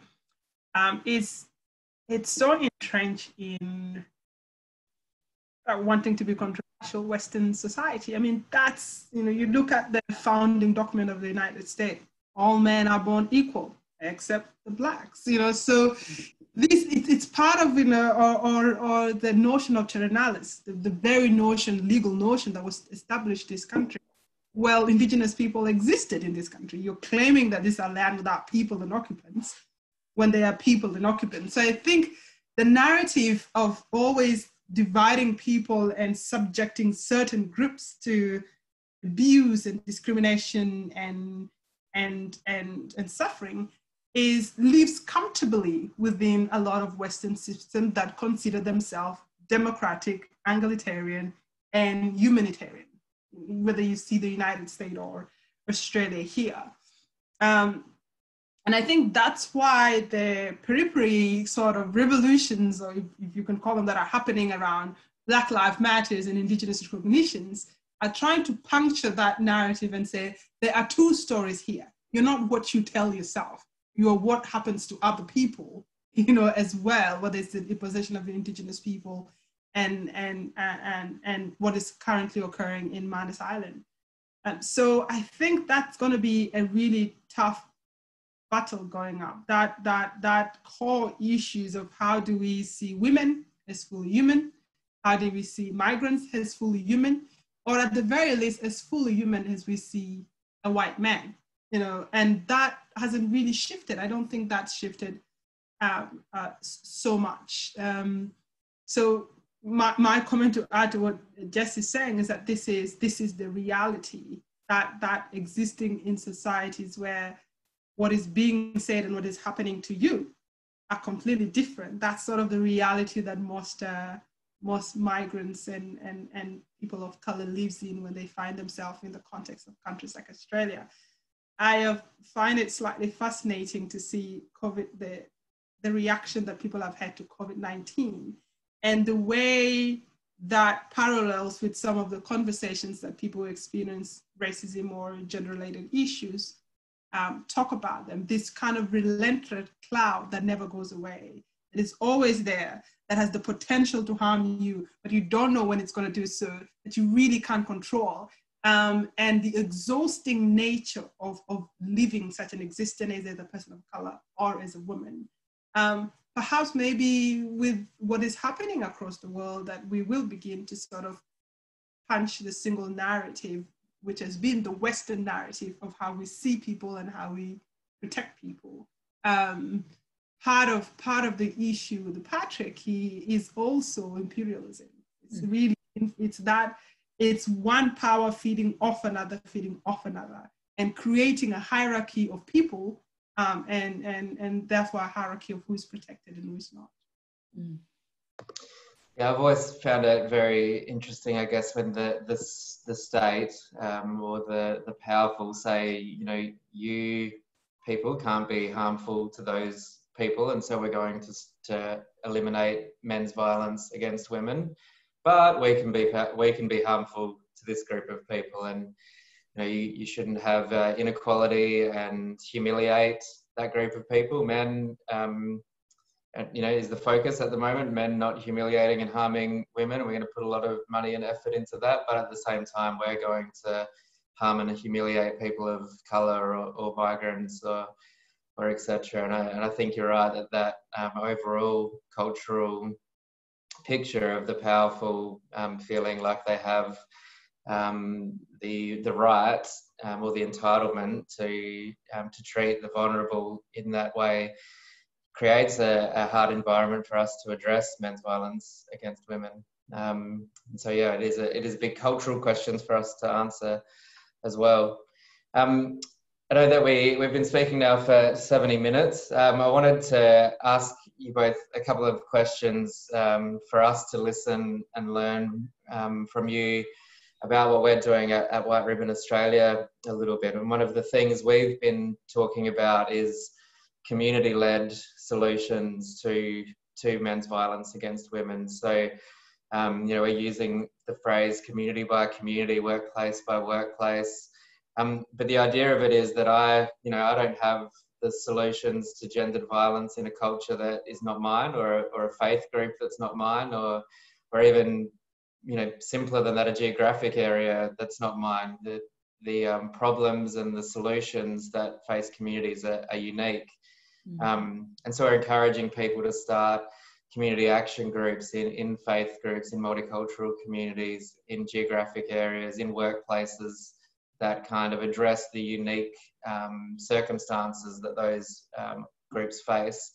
um, is it's so entrenched in uh, wanting to be controlled Western society. I mean, that's, you know, you look at the founding document of the United States, all men are born equal except the blacks, you know, so this, it, it's part of, you know, or, or, or the notion of terra nullius, the, the very notion, legal notion that was established this country. Well, indigenous people existed in this country. You're claiming that this is a land without people and occupants when there are people and occupants. So I think the narrative of always dividing people and subjecting certain groups to abuse and discrimination and and and and suffering is lives comfortably within a lot of western systems that consider themselves democratic egalitarian and humanitarian whether you see the united states or australia here um, and I think that's why the periphery sort of revolutions, or if, if you can call them that, are happening around Black Lives Matters and Indigenous recognitions, are trying to puncture that narrative and say there are two stories here. You're not what you tell yourself. You are what happens to other people, you know, as well. Whether it's the imposition of the Indigenous people and and and and what is currently occurring in Manus Island. Um, so I think that's going to be a really tough battle going up. That that that core issues of how do we see women as fully human, how do we see migrants as fully human, or at the very least as fully human as we see a white man, you know, and that hasn't really shifted. I don't think that's shifted um, uh, so much. Um, so my, my comment to add to what Jess is saying is that this is this is the reality that that existing in societies where what is being said and what is happening to you are completely different. That's sort of the reality that most uh, most migrants and, and, and people of color lives in when they find themselves in the context of countries like Australia. I uh, find it slightly fascinating to see COVID, the, the reaction that people have had to COVID-19 and the way that parallels with some of the conversations that people experience racism or gender-related issues um, talk about them, this kind of relentless cloud that never goes away. It is always there, that has the potential to harm you, but you don't know when it's going to do so, that you really can't control. Um, and the exhausting nature of, of living such an existence as a person of color or as a woman. Um, perhaps maybe with what is happening across the world that we will begin to sort of punch the single narrative, which has been the Western narrative of how we see people and how we protect people. Um, part of part of the issue with the patriarchy is also imperialism. It's mm. really it's that it's one power feeding off another, feeding off another, and creating a hierarchy of people, um, and and and therefore a hierarchy of who's protected and who's not. Mm. Yeah, I've always found it very interesting. I guess when the the, the state um, or the the powerful say, you know, you people can't be harmful to those people, and so we're going to to eliminate men's violence against women but we can be we can be harmful to this group of people, and you know you, you shouldn't have uh, inequality and humiliate that group of people. Men, um, you know, is the focus at the moment. Men not humiliating and harming women. We're going to put a lot of money and effort into that, but at the same time, we're going to harm and humiliate people of color or, or migrants or or etc. And I, and I think you're right that that um, overall cultural picture of the powerful um, feeling like they have um, the the right um, or the entitlement to um, to treat the vulnerable in that way creates a, a, hard environment for us to address men's violence against women. Um, so yeah, it is a it is big cultural questions for us to answer as well. Um, I know that we, we've been speaking now for 70 minutes. Um, I wanted to ask you both a couple of questions um, for us to listen and learn um, from you about what we're doing at, at, White Ribbon Australia a little bit. And one of the things we've been talking about is community led solutions to, to men's violence against women. So, um, you know, we're using the phrase community by community, workplace by workplace. Um, but the idea of it is that I, you know, I don't have the solutions to gendered violence in a culture that is not mine, or or a faith group that's not mine, or or even, you know, simpler than that, a geographic area that's not mine. The the um, problems and the solutions that face communities are, are unique. Mm-hmm. Um, and so we're encouraging people to start community action groups in, in faith groups, in multicultural communities, in geographic areas, in workplaces, that kind of address the unique um, circumstances that those um, groups face.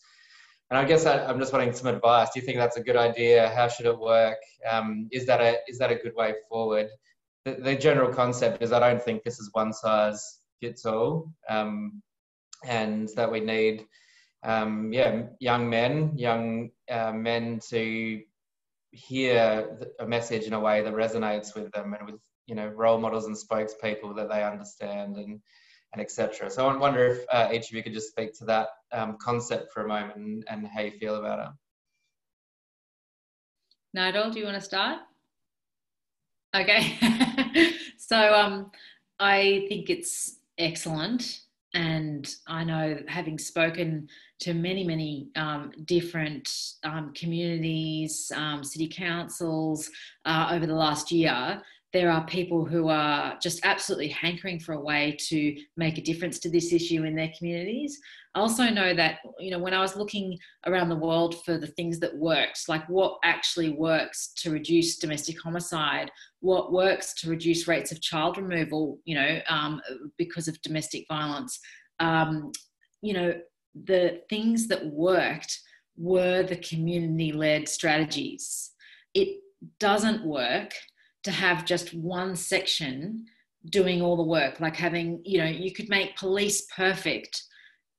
And I guess I, am just wanting some advice. Do you think that's a good idea? How should it work? Um, is that a is that a good way forward? The, the, general concept is I don't think this is one size fits all, um, and that we need um, yeah young men, young uh, men to hear a message in a way that resonates with them and with you know role models and spokespeople that they understand and and etc. So I wonder if uh, each of you could just speak to that um, concept for a moment and, how you feel about it. Nyadol, do you want to start? Okay. so um, I think it's excellent. And I know having spoken to many, many um, different um, communities, um, city councils uh, over the last year, there are people who are just absolutely hankering for a way to make a difference to this issue in their communities. I also know that, you know, when I was looking around the world for the things that works, like what actually works to reduce domestic homicide, what works to reduce rates of child removal, you know, um, because of domestic violence, um, you know, the things that worked were the community led strategies. It doesn't work to have just one section doing all the work like having you know you could make police perfect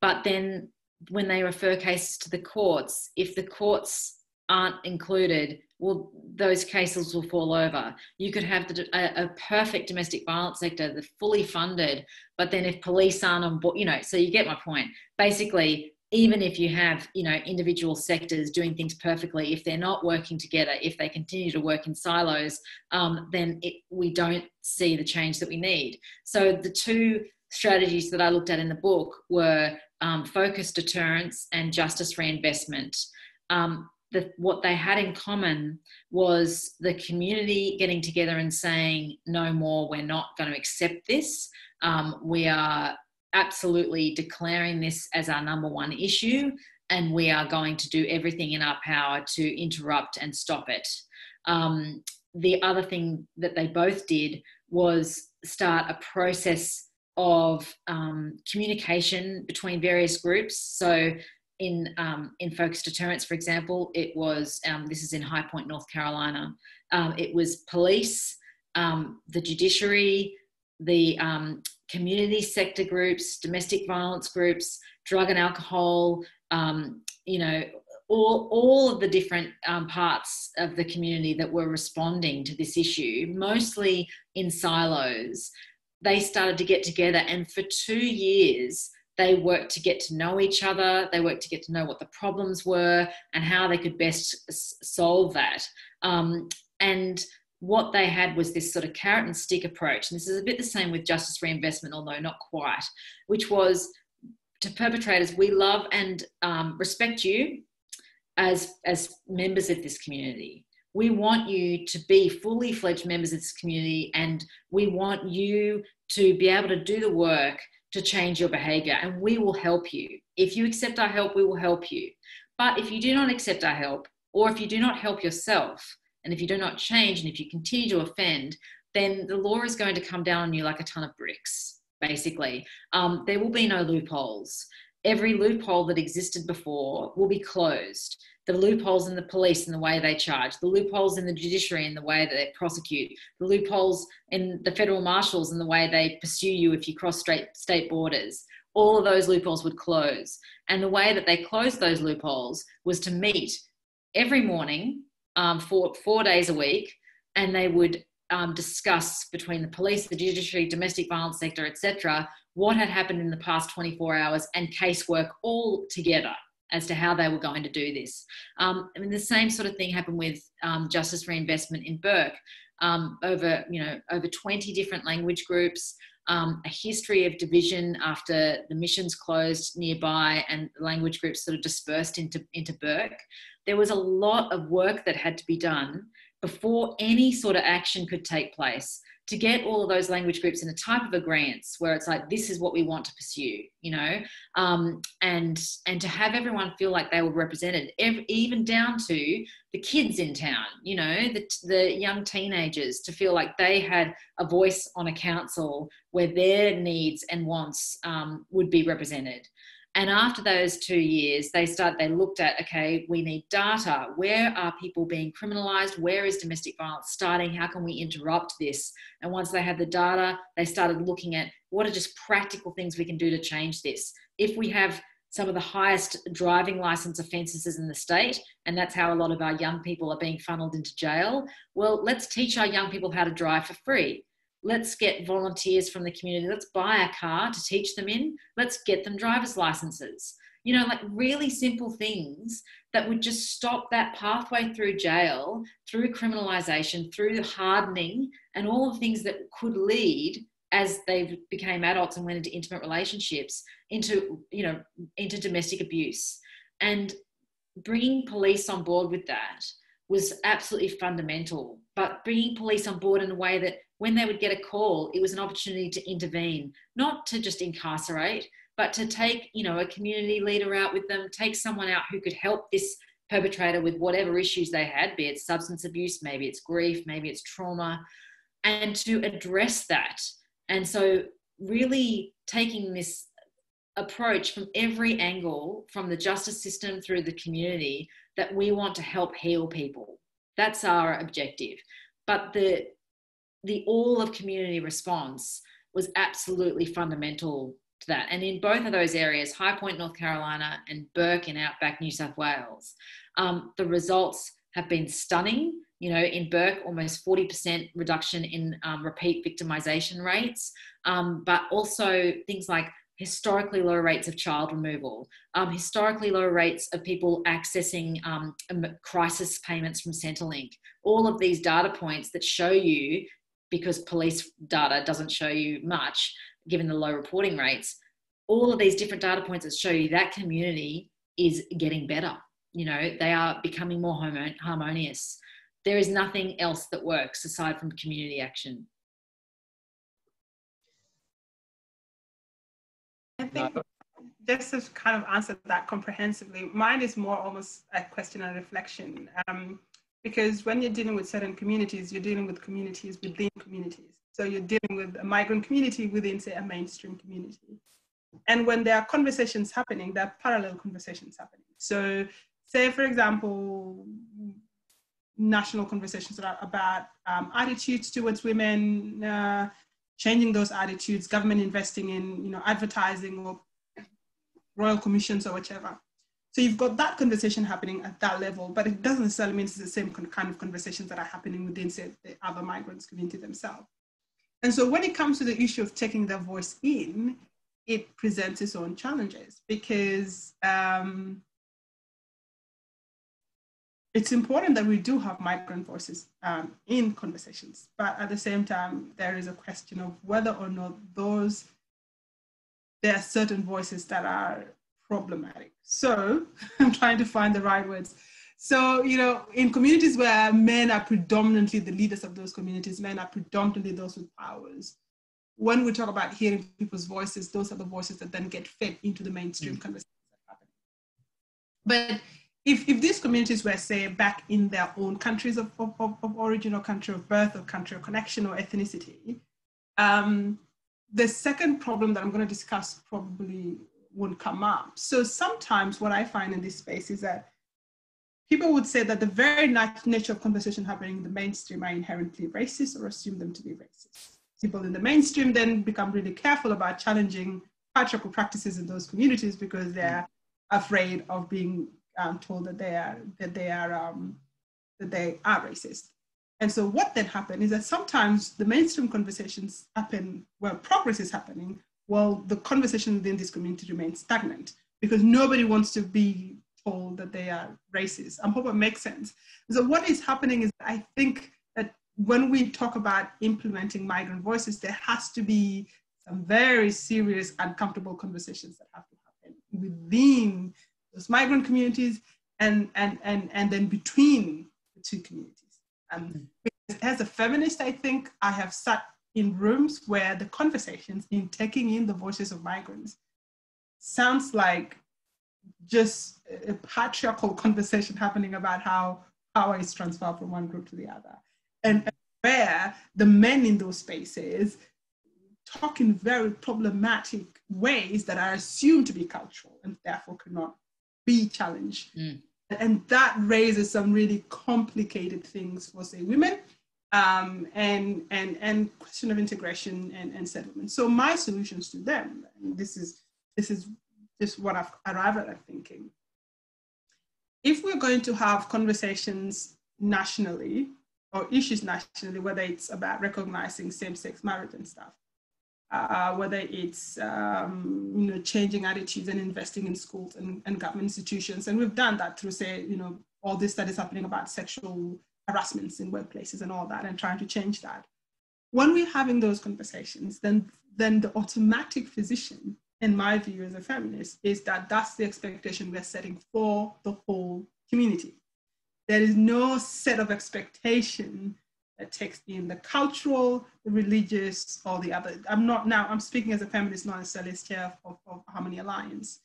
but then when they refer cases to the courts if the courts aren't included well those cases will fall over. You could have the, a, a, perfect domestic violence sector the fully funded but then if police aren't on board you know so you get my point. Basically even if you have you know individual sectors doing things perfectly if they're not working together if they continue to work in silos um, then it, we don't see the change that we need. So the two strategies that i looked at in the book were um, focused deterrence and justice reinvestment. Um, the, what they had in common was the community getting together and saying no more we're not going to accept this. Um, we are absolutely declaring this as our number one issue and we are going to do everything in our power to interrupt and stop it. Um, the other thing that they both did was start a process of um, communication between various groups. So, in um, in focus deterrence, for example, it was um, this is in High Point, North Carolina. Um, it was police, um, the judiciary, the um, community sector groups, domestic violence groups, drug and alcohol. you know, all, all of the different um, parts of the community that were responding to this issue, mostly in silos, they started to get together. And for two years, they worked to get to know each other. They worked to get to know what the problems were and how they could best solve that. Um, and what they had was this sort of carrot and stick approach. And this is a bit the same with justice reinvestment, although not quite, which was to perpetrators, we love and um, respect you as as members of this community. We want you to be fully fledged members of this community and we want you to be able to do the work to change your behavior and we will help you. If you accept our help we will help you. But if you do not accept our help or if you do not help yourself and if you do not change and if you continue to offend then the law is going to come down on you like a ton of bricks basically um, there will be no loopholes every loophole that existed before will be closed. The loopholes in the police and the way they charge, the loopholes in the judiciary and the way that they prosecute, the loopholes in the federal marshals and the way they pursue you if you cross state borders. All of those loopholes would close. And the way that they closed those loopholes was to meet every morning um, for four days a week, and they would um, discuss between the police, the judiciary, domestic violence sector, etc., what had happened in the past 24 hours and casework all together as to how they were going to do this. Um, I mean, the same sort of thing happened with um, justice reinvestment in Bourke Um, over, you know, over 20 different language groups, um, a history of division after the missions closed nearby and language groups sort of dispersed into, into Bourke. There was a lot of work that had to be done before any sort of action could take place to get all of those language groups in a type of agreement where it's like this is what we want to pursue you know? Um, and and to have everyone feel like they were represented even down to the kids in town you know the, the young teenagers to feel like they had a voice on a council where their needs and wants um, would be represented and after those two years, they start, they looked at, okay, we need data. Where are people being criminalized? Where is domestic violence starting? How can we interrupt this? And once they had the data, they started looking at what are just practical things we can do to change this. If we have some of the highest driving license offences in the state, and that's how a lot of our young people are being funneled into jail. Well, let's teach our young people how to drive for free let's get volunteers from the community let's buy a car to teach them in let's get them driver's licenses. You know like really simple things that would just stop that pathway through jail through criminalization through hardening and all the things that could lead as they became adults and went into intimate relationships into you know into domestic abuse. And bringing police on board with that was absolutely fundamental. But bringing police on board in a way that when they would get a call, it was an opportunity to intervene, not to just incarcerate, but to take, you know, a community leader out with them, take someone out who could help this perpetrator with whatever issues they had, be it substance abuse, maybe it's grief, maybe it's trauma, and to address that. And so, really taking this approach from every angle, from the justice system through the community, that we want to help heal people. That's our objective. But the the all of community response was absolutely fundamental to that. And in both of those areas, High Point, North Carolina, and Bourke in Outback, New South Wales, um, the results have been stunning. You know, in Bourke, almost 40% reduction in um, repeat victimization rates, um, but also things like historically low rates of child removal, um, historically low rates of people accessing um, crisis payments from Centrelink. All of these data points that show you because police data doesn't show you much given the low reporting rates all of these different data points that show you that community is getting better. You know they are becoming more harmonious. There is nothing else that works aside from community action. I think just to kind of answer that comprehensively, mine is more almost a question and reflection. Um, because when you're dealing with certain communities, you're dealing with communities within communities. So you're dealing with a migrant community within, say, a mainstream community. And when there are conversations happening, there are parallel conversations happening. So, say, for example, national conversations about um, attitudes towards women, uh, changing those attitudes, government investing in, you know, advertising or royal commissions or whatever. So you've got that conversation happening at that level, but it doesn't necessarily mean it's the same kind of conversations that are happening within say, the other migrants community themselves. And so when it comes to the issue of taking their voice in, it presents its own challenges because um, it's important that we do have migrant voices um, in conversations, but at the same time, there is a question of whether or not those there are certain voices that are problematic. So I'm trying to find the right words. So, you know, in communities where men are predominantly the leaders of those communities, men are predominantly those with powers. When we talk about hearing people's voices, those are the voices that then get fed into the mainstream mm. happen. But if, if these communities were, say, back in their own countries of, of, of origin or country of birth or country of connection or ethnicity, um, the second problem that I'm going to discuss probably won't come up. So sometimes what I find in this space is that people would say that the very nature of conversation happening in the mainstream are inherently racist or assume them to be racist. People in the mainstream then become really careful about challenging patriarchal practices in those communities because they're afraid of being um, told that they are that they are um, that they are racist. And so what then happens is that sometimes the mainstream conversations happen where progress is happening, while the conversation within this community remains stagnant because nobody wants to be told that they are racist. I hope it makes sense. So what is happening is I think that when we talk about implementing migrant voices, there has to be some very serious, uncomfortable conversations that have to happen within those migrant communities and, and, and, and then between the two communities. Um, as a feminist, I think I have sat in rooms where the conversations in taking in the voices of migrants sounds like just a patriarchal conversation happening about how power is transferred from one group to the other. And where the men in those spaces talk in very problematic ways that are assumed to be cultural and therefore cannot be challenged. Mm. And that raises some really complicated things for, say, women um, and, and, and question of integration and, and settlement. So my solutions to them, this is, this is just what I've arrived at thinking. If we're going to have conversations nationally or issues nationally, whether it's about recognizing same-sex marriage and stuff, uh, whether it's um, you know changing attitudes and investing in schools and, and government institutions, and we've done that through say you know all this that is happening about sexual harassments in workplaces and all that, and trying to change that. When we're having those conversations, then then the automatic physician, in my view as a feminist, is that that's the expectation we're setting for the whole community. There is no set of expectation that takes in the cultural, the religious, or the other. I'm not now, I'm speaking as a feminist, not necessarily as chair of, of Harmony Alliance.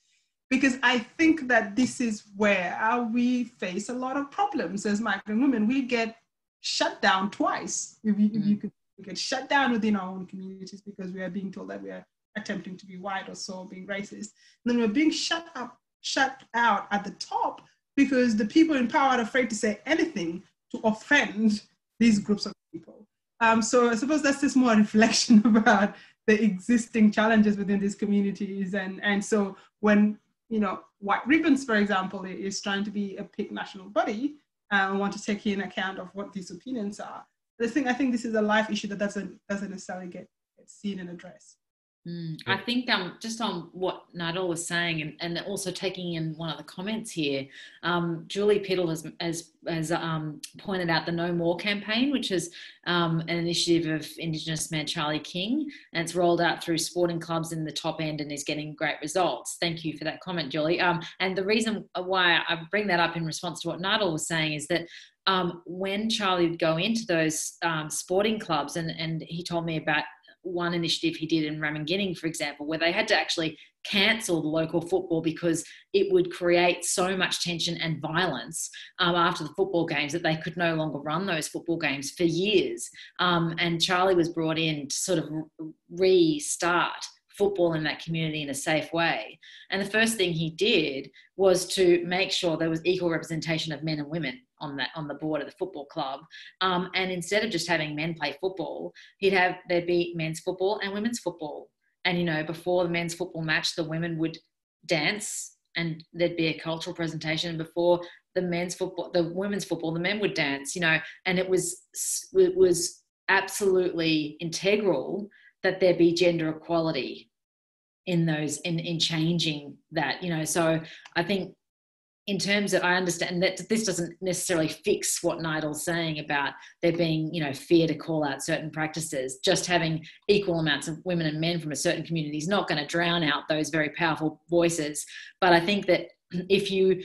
Because I think that this is where we face a lot of problems as migrant women. We get shut down twice. If you, if you could we get shut down within our own communities because we are being told that we are attempting to be white or so, being racist. And then we're being shut up, shut out at the top because the people in power are afraid to say anything to offend these groups of people. Um, so I suppose that's just more reflection about the existing challenges within these communities. And, and so when, you know, White Ribbons, for example, is trying to be a big national body uh, and want to take in account of what these opinions are, the thing, I think this is a life issue that doesn't, doesn't necessarily get, get seen and addressed. Mm, I think um, just on what Nyadol was saying, and, and, also taking in one of the comments here, um, Julie Piddle has, has, has um, pointed out the No More campaign, which is um, an initiative of Indigenous man Charlie King, and it's rolled out through sporting clubs in the top end and is getting great results. Thank you for that comment, Julie. Um, and the reason why I bring that up in response to what Nyadol was saying is that um, when Charlie would go into those um, sporting clubs, and, and he told me about one initiative he did in Ramingining, for example, where they had to actually cancel the local football because it would create so much tension and violence um, after the football games that they could no longer run those football games for years. Um, and Charlie was brought in to sort of restart football in that community in a safe way. And the first thing he did was to make sure there was equal representation of men and women on that on the board of the football club. Um, and instead of just having men play football, he'd have there'd be men's football and women's football. And you know, before the men's football match, the women would dance and there'd be a cultural presentation. Before the men's football, the women's football, the men would dance. You know, and it was it was absolutely integral that there be gender equality in those in in changing that you know so i think in terms of i understand that this doesn't necessarily fix what Nyadol's saying about there being you know fear to call out certain practices just having equal amounts of women and men from a certain community is not going to drown out those very powerful voices but i think that if you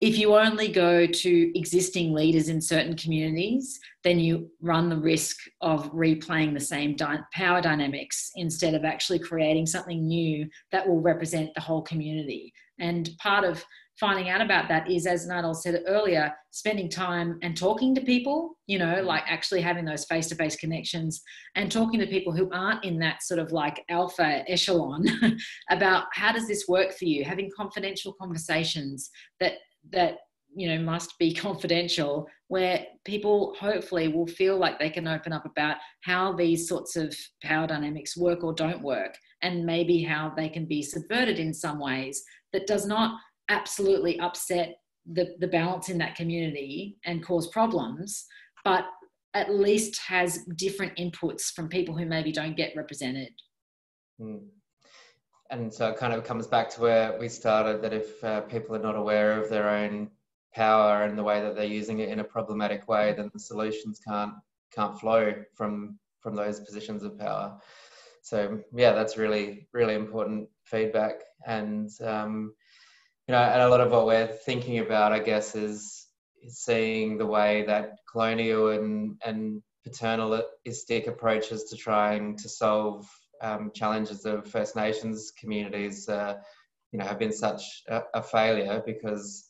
if you only go to existing leaders in certain communities, then you run the risk of replaying the same di- power dynamics instead of actually creating something new that will represent the whole community. And part of finding out about that is, as Nyadol said earlier, spending time and talking to people, you know, mm. like actually having those face to face connections and talking to people who aren't in that sort of like alpha echelon about how does this work for you, having confidential conversations that that you know must be confidential where people hopefully will feel like they can open up about how these sorts of power dynamics work or don't work and maybe how they can be subverted in some ways that does not absolutely upset the, the balance in that community and cause problems but at least has different inputs from people who maybe don't get represented. Mm and so it kind of comes back to where we started that if uh, people are not aware of their own power and the way that they're using it in a problematic way, then the solutions can't can't flow from from those positions of power. So yeah, that's really really important feedback, and um, you know, and a lot of what we're thinking about, I guess, is, seeing the way that colonial and and paternalistic approaches to trying to solve um, challenges of First Nations communities, uh, you know, have been such a, a failure because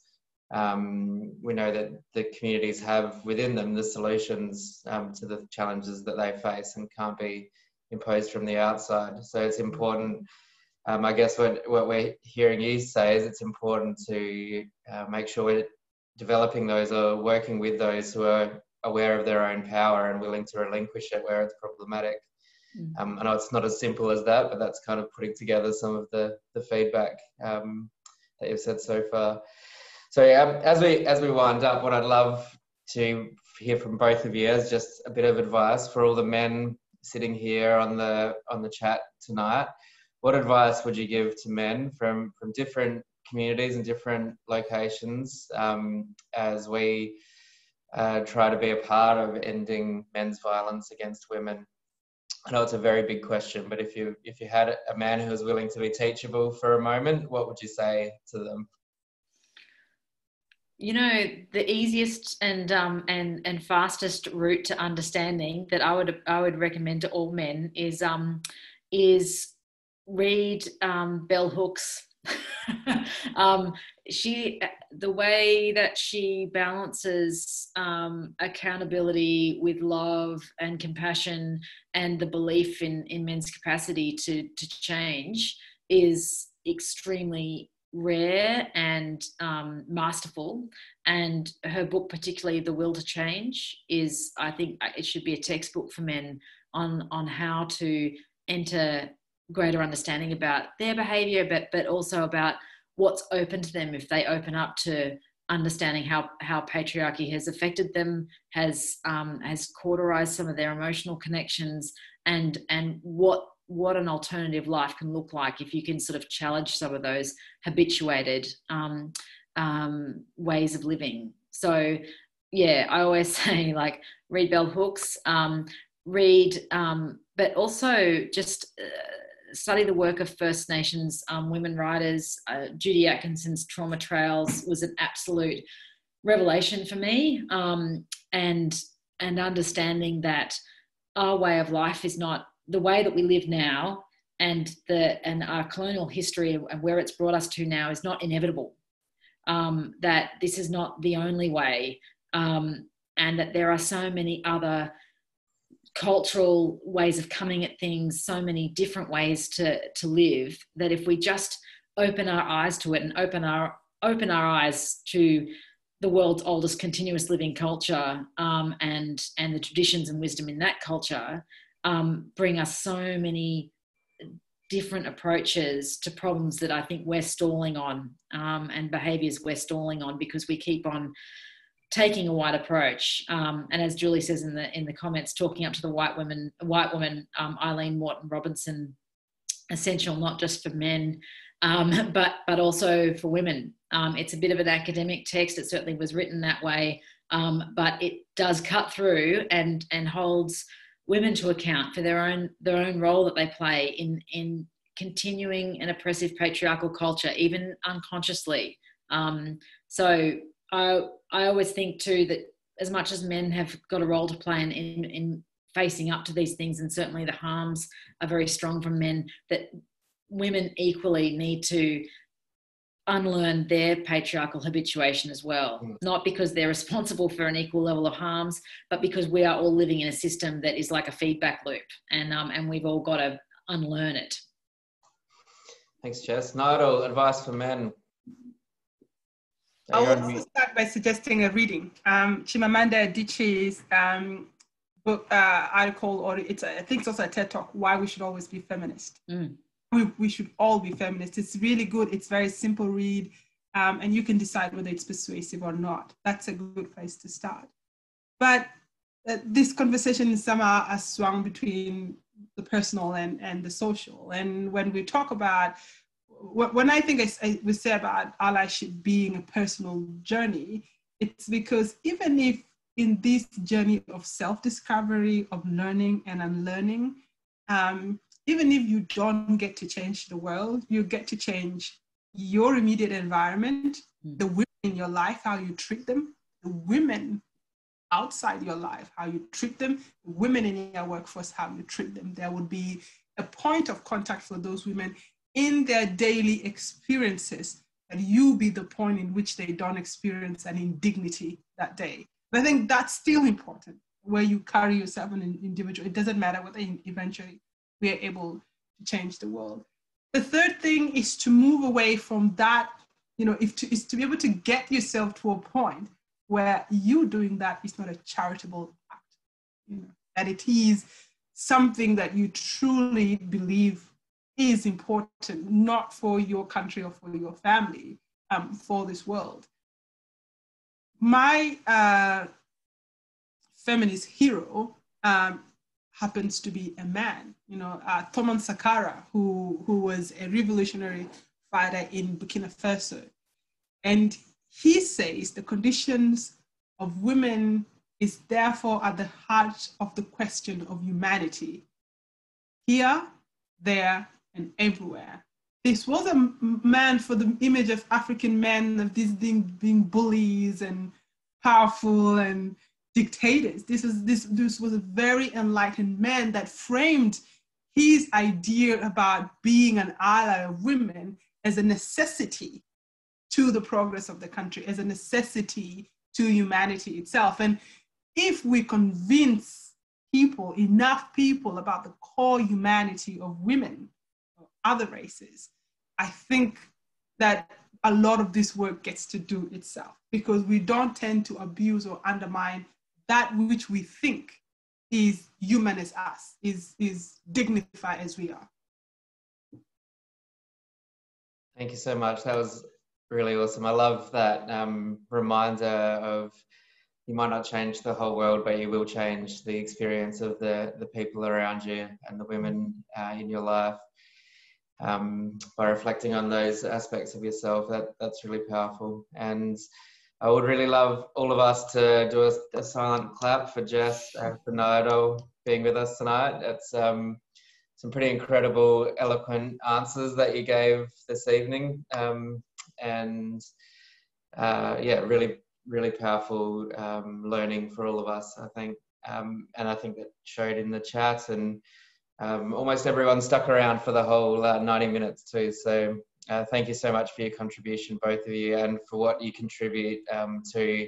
um, we know that the communities have within them the solutions um, to the challenges that they face and can't be imposed from the outside. So it's important. Um, I guess what, what we're hearing you say is it's important to uh, make sure we're developing those or working with those who are aware of their own power and willing to relinquish it where it's problematic. Mm. Um, I know it's not as simple as that, but that's kind of putting together some of the the feedback um, that you've said so far. So um, as we as we wind up, what I'd love to hear from both of you is just a bit of advice for all the men sitting here on the on the chat tonight. What advice would you give to men from from different communities and different locations um, as we uh, try to be a part of ending men's violence against women I know it's a very big question, but if you if you had a man who was willing to be teachable for a moment, what would you say to them? You know, the easiest and um, and and fastest route to understanding that I would I would recommend to all men is um, is read um, Bell Hooks um, she, the way that she balances um, accountability with love and compassion and the belief in, in men's capacity to, to change is extremely rare and um, masterful. And her book, particularly The Will to Change, is, I think, it should be a textbook for men on, on how to enter greater understanding about their behavior, but, but also about what's open to them if they open up to understanding how how patriarchy has affected them, has um, has cauterized some of their emotional connections, and and what what an alternative life can look like if you can sort of challenge some of those habituated um, um, ways of living. So yeah, I always say like read bell hooks, um, read, um, but also just. Uh, study the work of First Nations um, women writers. Uh, Judy Atkinson's Trauma Trails was an absolute revelation for me, um, and and understanding that our way of life is not the way that we live now and the and our colonial history and where it's brought us to now is not inevitable. Um, that this is not the only way, um, and that there are so many other cultural ways of coming at things, so many different ways to to live. That if we just open our eyes to it and open our open our eyes to the world's oldest continuous living culture um, and and the traditions and wisdom in that culture um, bring us so many different approaches to problems that I think we're stalling on um, and behaviors we're stalling on because we keep on taking a white approach. Um, and as Julie says in the in the comments, talking up to the white women, white woman um, Aileen Moreton-Robinson, essential not just for men, um, but but also for women. Um, it's a bit of an academic text. It certainly was written that way, um, but it does cut through and and holds women to account for their own their own role that they play in in continuing an oppressive patriarchal culture, even unconsciously. Um, so I I always think too that as much as men have got a role to play in, in, in facing up to these things, and certainly the harms are very strong from men, that women equally need to unlearn their patriarchal habituation as well. Mm. Not because they're responsible for an equal level of harms, but because we are all living in a system that is like a feedback loop, and um, and we've all got to unlearn it. Thanks, Jess. Nyadol, advice for men. I will start by suggesting a reading. Um, Chimamanda Adichie's um, book uh, article, or it's a, I think it's also a TED talk. Why we should always be feminist. Mm we, we should all be feminists. It's really good. It's very simple read, um, and you can decide whether it's persuasive or not. That's a good place to start. But uh, this conversation somehow has swung between the personal and, and the social. And when we talk about, when I think I, I, we say about allyship being a personal journey, it's because even if in this journey of self-discovery, of learning and unlearning, um, even if you don't get to change the world, you get to change your immediate environment, mm. the women in your life, how you treat them, the women outside your life, how you treat them, the women in your workforce, how you treat them. There would be a point of contact for those women in their daily experiences, that you be the point in which they don't experience an indignity that day. I think that's still important where you carry yourself an individual. It doesn't matter whether eventually we are able to change the world. The third thing is to move away from that, you know, if to, is to be able to get yourself to a point where you doing that is not a charitable act, you know, that it is something that you truly believe is important, not for your country or for your family, um, for this world. My uh, feminist hero um, happens to be a man. You know, uh, Thomas Sankara, who, who was a revolutionary fighter in Burkina Faso. And he says the conditions of women is therefore at the heart of the question of humanity. Here, there, and everywhere. This was a man for the image of African men of these being, being bullies and powerful and dictators. This is this this was a very enlightened man that framed his idea about being an ally of women as a necessity to the progress of the country, as a necessity to humanity itself. And if we convince people, enough people, about the core humanity of women other races, I think that a lot of this work gets to do itself because we don't tend to abuse or undermine that which we think is human as us, is, is dignified as we are. Thank you so much. That was really awesome. I love that um, reminder of you might not change the whole world, but you will change the experience of the, the people around you and the women uh, in your life. Um, by reflecting on those aspects of yourself, that that's really powerful. And I would really love all of us to do a, a silent clap for Jess and for being with us tonight. It's um, some pretty incredible, eloquent answers that you gave this evening. Um, and uh, yeah, really, really powerful um, learning for all of us, I think. Um, and I think that showed in the chat. And um, almost everyone stuck around for the whole uh, 90 minutes too. So uh, thank you so much for your contribution, both of you, and for what you contribute um, to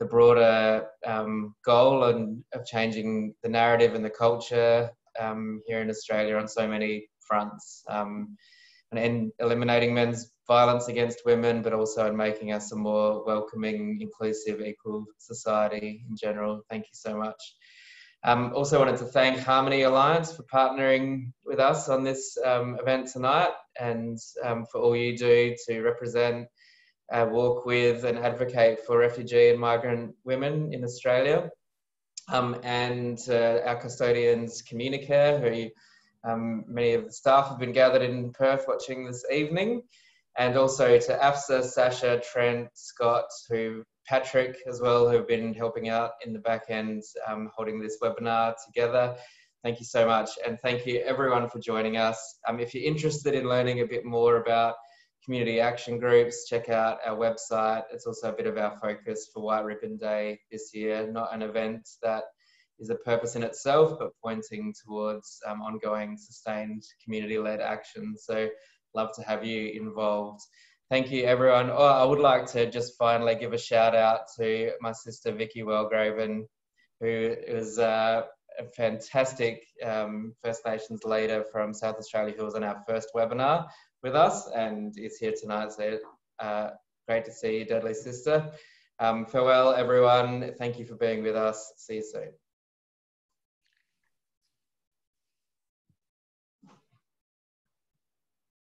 the broader um, goal and of changing the narrative and the culture um, here in Australia on so many fronts, um, and in eliminating men's violence against women, but also in making us a more welcoming, inclusive, equal society in general. Thank you so much. Um, also wanted to thank Harmony Alliance for partnering with us on this um, event tonight and um, for all you do to represent, uh, work with and advocate for refugee and migrant women in Australia. Um, and uh, our custodians Communicare, who um, many of the staff have been gathered in Perth watching this evening. And also to AFSA, Sasha, Trent, Scott, who Patrick as well, who've been helping out in the back end, um, holding this webinar together. Thank you so much. And thank you everyone for joining us. Um, if you're interested in learning a bit more about community action groups, check out our website. It's also a bit of our focus for White Ribbon Day this year, not an event that is a purpose in itself, but pointing towards um, ongoing sustained community-led action. So love to have you involved. Thank you, everyone. Oh, I would like to just finally give a shout out to my sister Vicky Wellgraven, who is uh, a fantastic um, First Nations leader from South Australia who was on our first webinar with us and is here tonight. So uh, great to see you, deadly sister. Um, farewell, everyone. Thank you for being with us. See you soon.